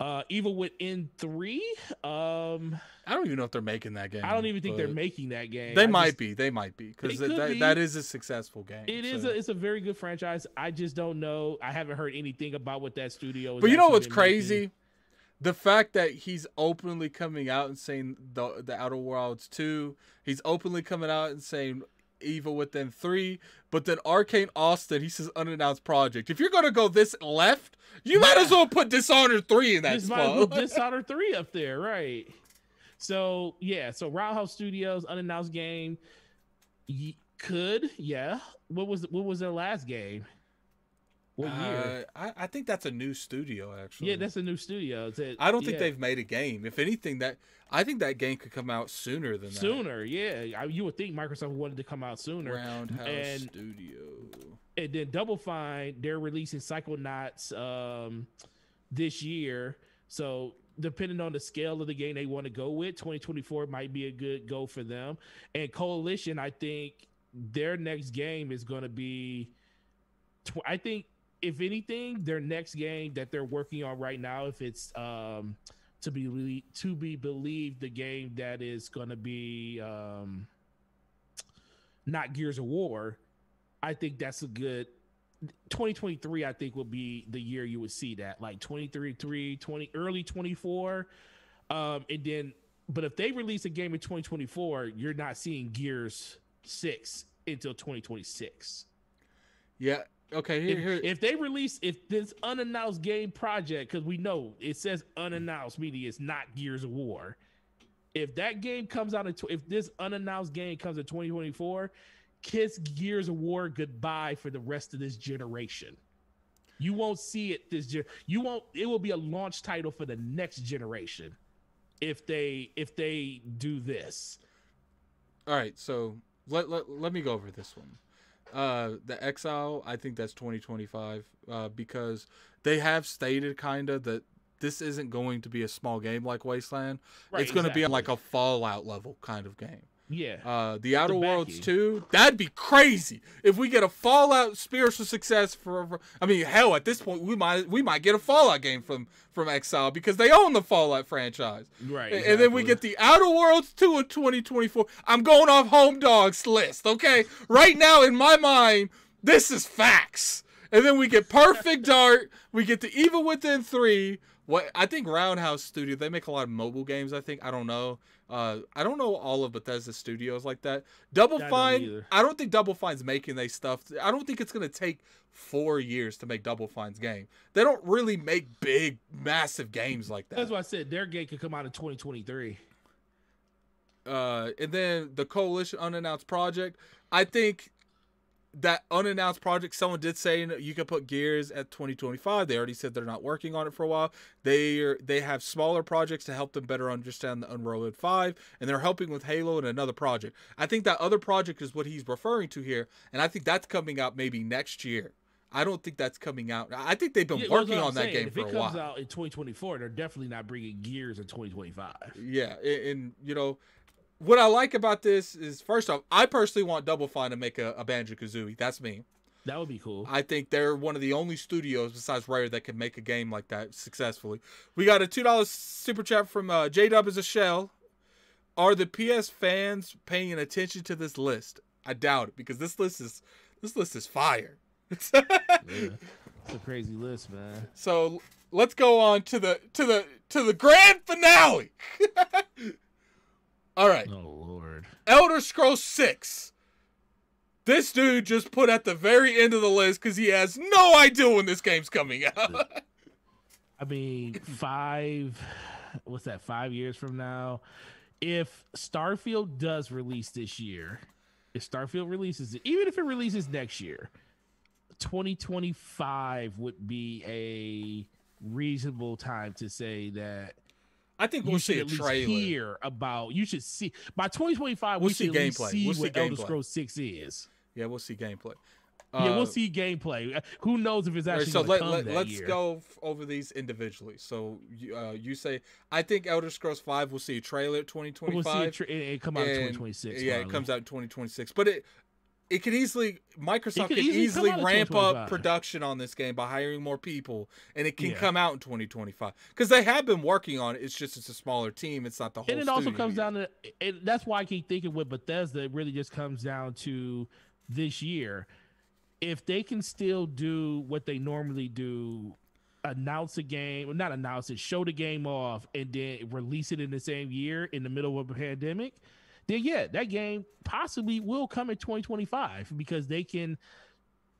Uh, Evil Within three. Um, I don't even know if they're making that game. I don't even think they're making that game. They I might just- be. They might be because that, be. that is a successful game. It is. so. A, it's a very good franchise. I just don't know. I haven't heard anything about what that studio. is But you know what's what's making. crazy? The fact that he's openly coming out and saying the the Outer Worlds two. He's openly coming out and saying Evil Within three. But then Arkane Austin, he says unannounced project. If you're gonna go this left, you might as well put Dishonored three in that as well spot. Dishonored three up there, right? So yeah, so Roundhouse Studios unannounced game y- could yeah. What was what was their last game? What year? Uh, I, I think that's a new studio actually. yeah, that's a new studio. I don't think yeah. they've made a game. If anything, that I think that game could come out sooner than that. sooner. Yeah, I, you would think Microsoft wanted to come out sooner. Roundhouse And- Studio. and then Double Fine, they're releasing Psychonauts um, this year. So depending on the scale of the game they want to go with, 2024 might be a good go for them. And Coalition, I think their next game is going to be. Tw- I think if anything, their next game that they're working on right now, if it's um, to be really, to be believed, the game that is going to be um, not Gears of War, I think that's a good 2023 I think will be the year you would see that like 23 3 20 early 24 um and then but if they release a game in 2024 you're not seeing Gears 6 until 2026 Yeah. Okay. Here, if, here. if they release if this unannounced game project because we know it says unannounced meaning it's not Gears of War if that game comes out if this unannounced game comes in 2024 kiss Gears of War goodbye for the rest of this generation. You won't see it this gen- you won't it will be a launch title for the next generation if they if they do this. All right. So let, let let me go over this one. Uh, the Exile. I think that's 2025. Uh, because they have stated kind of that this isn't going to be a small game like Wasteland. Right, it's going to be like a Fallout level kind of game. Yeah. Uh, the Outer Worlds backing. 2, that'd be crazy if we get a Fallout spiritual success for, I mean, hell, at this point we might we might get a Fallout game from from Exile because they own the Fallout franchise. right. And- And then we get the Outer Worlds 2 in 2024. I'm going off Home Dogs list, okay? Right now in my mind, this is facts. And then we get Perfect Dark, we get the Evil Within 3. What I think Roundhouse Studio, they make a lot of mobile games, I think. I don't know. Uh, I don't know all of Bethesda studios like that. Double I don't Fine. I don't think Double Fine's making they stuff. I don't think it's gonna take four years to make Double Fine's game. They don't really make big, massive games like that. That's why I said their game could come out in 2023. uh, and then the coalition unannounced project. I think that unannounced project. Someone did say you can put Gears at 2025. They already said they're not working on it for a while. They are, they have smaller projects to help them better understand the Unreal Five, and they're helping with Halo and another project. I think that other project is what he's referring to here, and I think that's coming out maybe next year. I don't think that's coming out. I think they've been Yeah, working on that saying. game if for it a comes while. out in 2024, they're definitely not bringing Gears in 2025. Yeah, and, and you know what I like about this is first off, I personally want Double Fine to make a, a Banjo Kazooie. That's me. That would be cool. I think they're one of the only studios besides Rare that can make a game like that successfully. We got a two dollars super chat from uh, J Dub is a shell. Are the PS fans paying attention to this list? I doubt it because this list is this list is fire. Yeah. It's a crazy list, man. So let's go on to the to the to the grand finale. All right. Oh lord. Elder Scrolls 6. This dude just put at the very end of the list because he has no idea when this game's coming out. I mean, five. What's that? Five years from now, if Starfield does release this year, if Starfield releases it, even if it releases next year, 2025 would be a reasonable time to say that I think we'll should see a at least hear about. You should see by 2025. We'll we see should gameplay. see We'll see what Elder. Scrolls Six is. Yeah, we'll see gameplay. yeah, Uh, we'll see gameplay. Uh, Who knows if it's all right, actually so Let, come let, that let's year? go f- over these individually. So you, uh, you say, I think Elder Scrolls 5 will see a trailer We'll 2025. see it, tra- it, it come out in 2026. Yeah, it comes out in 2026. But it it can easily Microsoft could can easily easily, come out in ramp up production on this game by hiring more people, and it can Yeah. come out in 2025 because they have been working on it. It's just it's a smaller team. It's not the whole. and it also comes yet. down to and that's why I keep thinking with Bethesda, it really just comes down to this year. If they can still do what they normally do, announce a game, well, not announce it, show the game off, and then release it in the same year in the middle of a pandemic, then yeah, that game possibly will come in 2025 because they can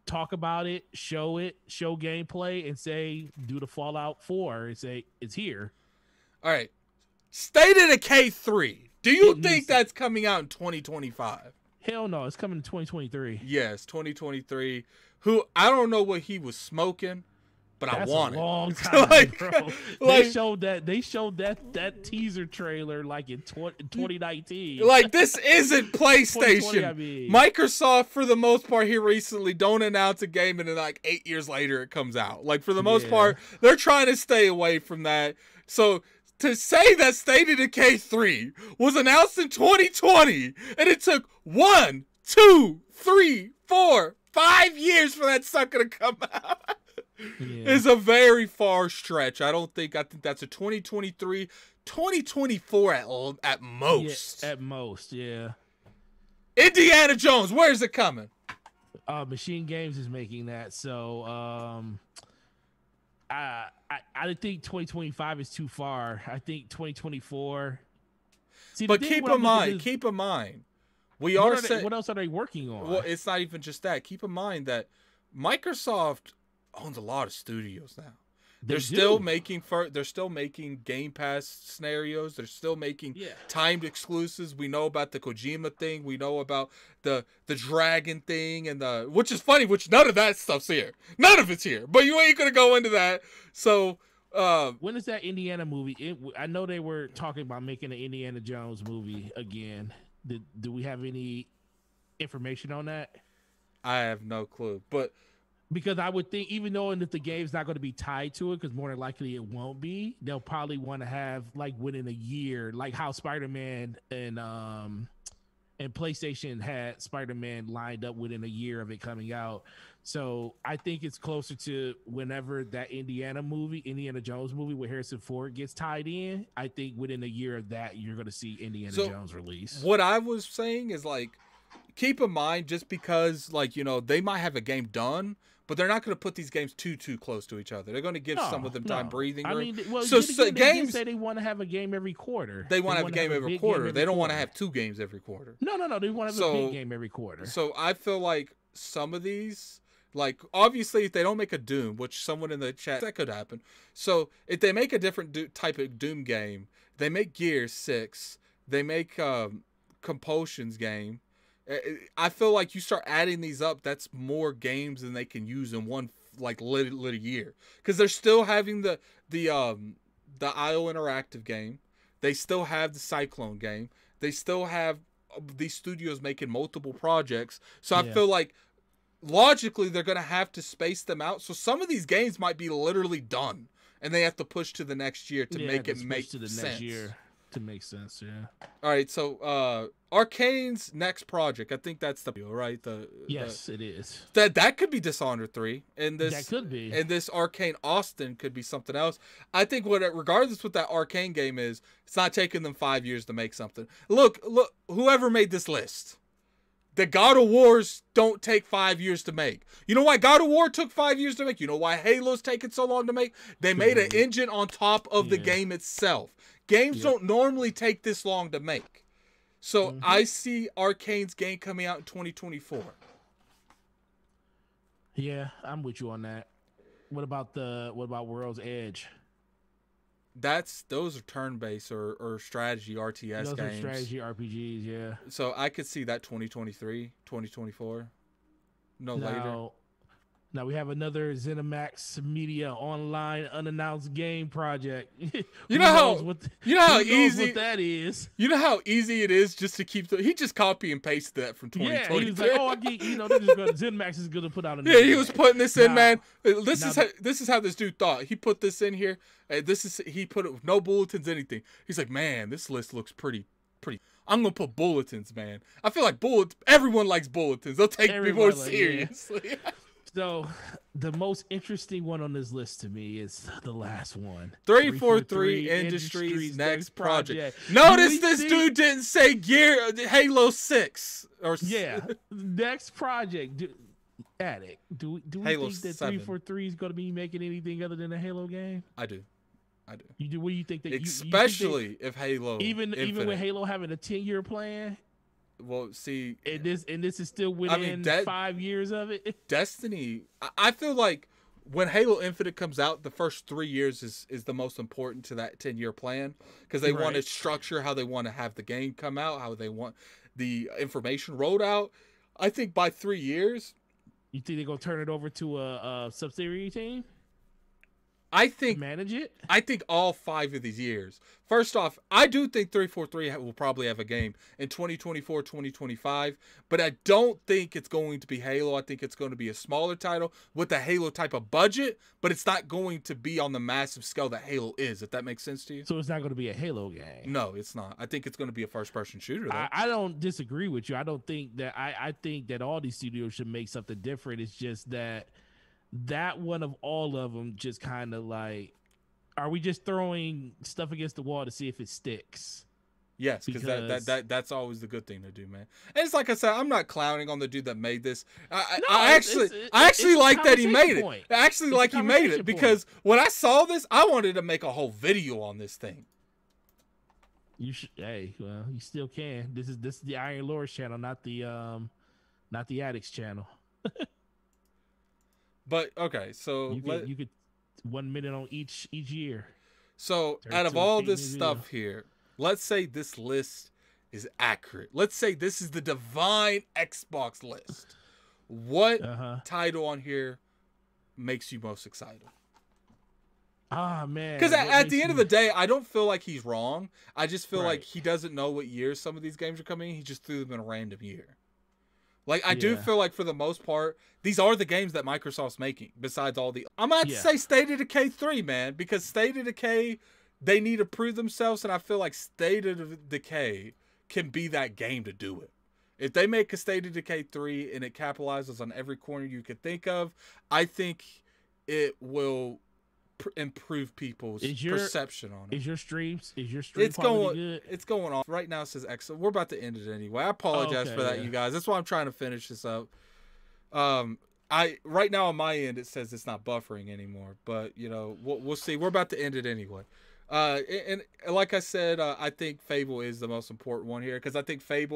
talk about it, show it, show gameplay, and say do the Fallout 4 and say it's here. All right, State of Decay three. Do you It think that's coming out in 2025? Hell no, it's coming in 2023. Yes, 2023. Who I don't know what he was smoking, but That's I want a it. long time, Like- bro. like- they showed that they showed that that teaser trailer like in 20, 2019. Like this isn't PlayStation. I mean. Microsoft, for the most part, here recently don't announce a game and then like eight years later it comes out. Like for the most Yeah. part, they're trying to stay away from that. So to say that State of Decay 3 was announced in 2020 and it took one, two, three, four, five years for that sucker to come out. Yeah. is a very far stretch. I don't think I think that's a 2023, 2024 at at most. Yeah, at most, yeah. Indiana Jones, where's it coming? Uh, Machine Games is making that, so um, I I I think 2025 is too far. I think 2024. See, But keep in mind, is- keep in mind, we what, are, are they- set. what else are they working on? Well, it's not even just that. Keep in mind that Microsoft owns a lot of studios now. They They're still making fir- they're still making Game Pass scenarios. They're still making Yeah. timed exclusives. We know about the Kojima thing. We know about the the Dragon thing and the which is funny, which none of that stuff's here. None of it's here. But you ain't gonna go into that. So uh When is that Indiana movie? It, I know they were talking about making an Indiana Jones movie again. Did, do we have any information on that? I have no clue. But Because I would think, even knowing that the game's not going to be tied to it, because more than likely it won't be, they'll probably want to have like within a year, like how Spider Man and um and PlayStation had Spider Man lined up within a year of it coming out. So I think it's closer to whenever that Indiana movie, Indiana Jones movie with Harrison Ford gets tied in. I think within a year of that, you're going to see Indiana So, Jones release. what I was saying is like keep in mind just because like you know they might have a game done but they're not going to put these games too too close to each other they're going to give some of them time no. breathing I room mean, well, So- so, again, they games- say they want to have a game every quarter. they want to have a game every quarter they don't want to have two games every quarter No, no, no. They want to have So- a big game every quarter. so i feel like some of these like obviously if they don't make a doom which someone in the chat that could happen so if they make a different do- type of doom game they make Gear 6 they make um compulsions game i feel like you start adding these up that's more games than they can use in one like lit, lit year. Because they're still having the the um the io interactive game. They still have the cyclone game. They still have uh, these studios making multiple projects. So i Yeah. feel like logically they're going to have to space them out. So some of these games might be literally done and they have to push to the next year to Yeah, make it make to the sense. next year to make sense. Yeah. all right so uh Arkane's next project i think that's the right the Yes, it is. that that could be dishonored 3 and this that could be. and this Arkane austin could be something else i think what regardless what that Arkane game is it's not taking them five years to make something look look whoever made this list the god of wars don't take five years to make you know why god of war took five years to make you know why halo's taking so long to make they made an Mhm. engine on top of the game itself games Yep. don't normally take this long to make so Mhm. i see Arkane's game coming out in 2024 yeah, I'm with you on that. What about the what about World's Edge? That's those are turn-based or, or strategy rts Those are games strategy RPGs. Yeah. so i could see that 2023 2024 no later now, we have another ZeniMax Media online unannounced game project. Who know how- what you know how easy that is. you know how easy it is just to keep the he just copy and paste that from 2020. Yeah, 2023 he was like, "Oh, I get, you know, they're just gonna, ZeniMax is going to put out a." Yeah, he was putting this in, Now- man. Uh, This is how, this is how this dude thought. He put this in here. Uh, this is he put it with no bulletins, anything. He's like, man, this list looks pretty pretty. I'm gonna put bulletins, man. I feel like bullet. Everyone likes bulletins. They'll take me more like- yeah. So the most interesting one on this list to me is the last one. 343 Industries next project. Notice we this think- dude didn't say Gear Halo Six or Yeah, next project. Do, Attic. Do we do we Halo think that 7. three four three is going to be making anything other than a Halo game? I do, I do. You do? What do you think that? you- you think that Especially if Halo even even with Halo having a ten year plan, Well, see, and this and this is still I within mean, that- five years of it. Destiny. I- I feel like when Halo Infinite comes out, the first three years is is the most important to that ten year plan because they want to structure how they want to have the game come out, how they want the information rolled out. I think by three years, You think they're gonna turn it over to a, a subsidiary team I think manage it? I think all five of these years. First off, I do think 343 will probably have a game in 2024, 2025, but I don't think it's going to be Halo. I think it's going to be a smaller title with a Halo type of budget, but it's not going to be on the massive scale that Halo is, if that makes sense to you. So it's not gonna be a Halo game. No, it's not. I think it's going to be a first person shooter. I, I don't disagree with you. I don't think that I, I think that all these studios should make something different. It's just that that one of all of them just kind of like are we just throwing stuff against the wall to see if it sticks? Yes, because that, that that that's always the good thing to do, man. And it's like I said, I'm not clowning on the dude that made this. I, I- No, I it's- actually it's- I actually like that he made it. point. I actually It's like he made it because when I saw this, I wanted to make a whole video on this thing. You should. Hey, well, you still can. This is this is the Iron Lords channel, not the um, not the Addicts channel. But okay, so You let- could you could one minute on each each year. so out of all this stuff here, let's say this list is accurate. Let's say this is the divine Xbox list. What Uh huh. title on here makes you most excited? Ah man. Because at, at the end of the day, I don't feel like he's wrong. I just feel like he doesn't know what year some of these games are coming. He just threw them in a random year. Like I do feel like for the most part, these are the games that Microsoft's making. Besides all the, I'm gonna have Yeah. to say State of Decay three, man, because State of Decay, they need to prove themselves, and I feel like State of Decay can be that game to do it. If they make a State of Decay three and it capitalizes on every corner you could think of, I think it will improve people's Is your- perception on it. is your streams is your stream It's going. good? It's going on right now. It says excellent. We're about to end it anyway. I apologize okay, for that, yeah. you guys. That's why I'm trying to finish this up. Um, I right now on my end it says it's not buffering anymore, but you know we'll, we'll see. We're about to end it anyway. Uh, and, and like I said, uh, I think Fable is the most important one here because I think Fable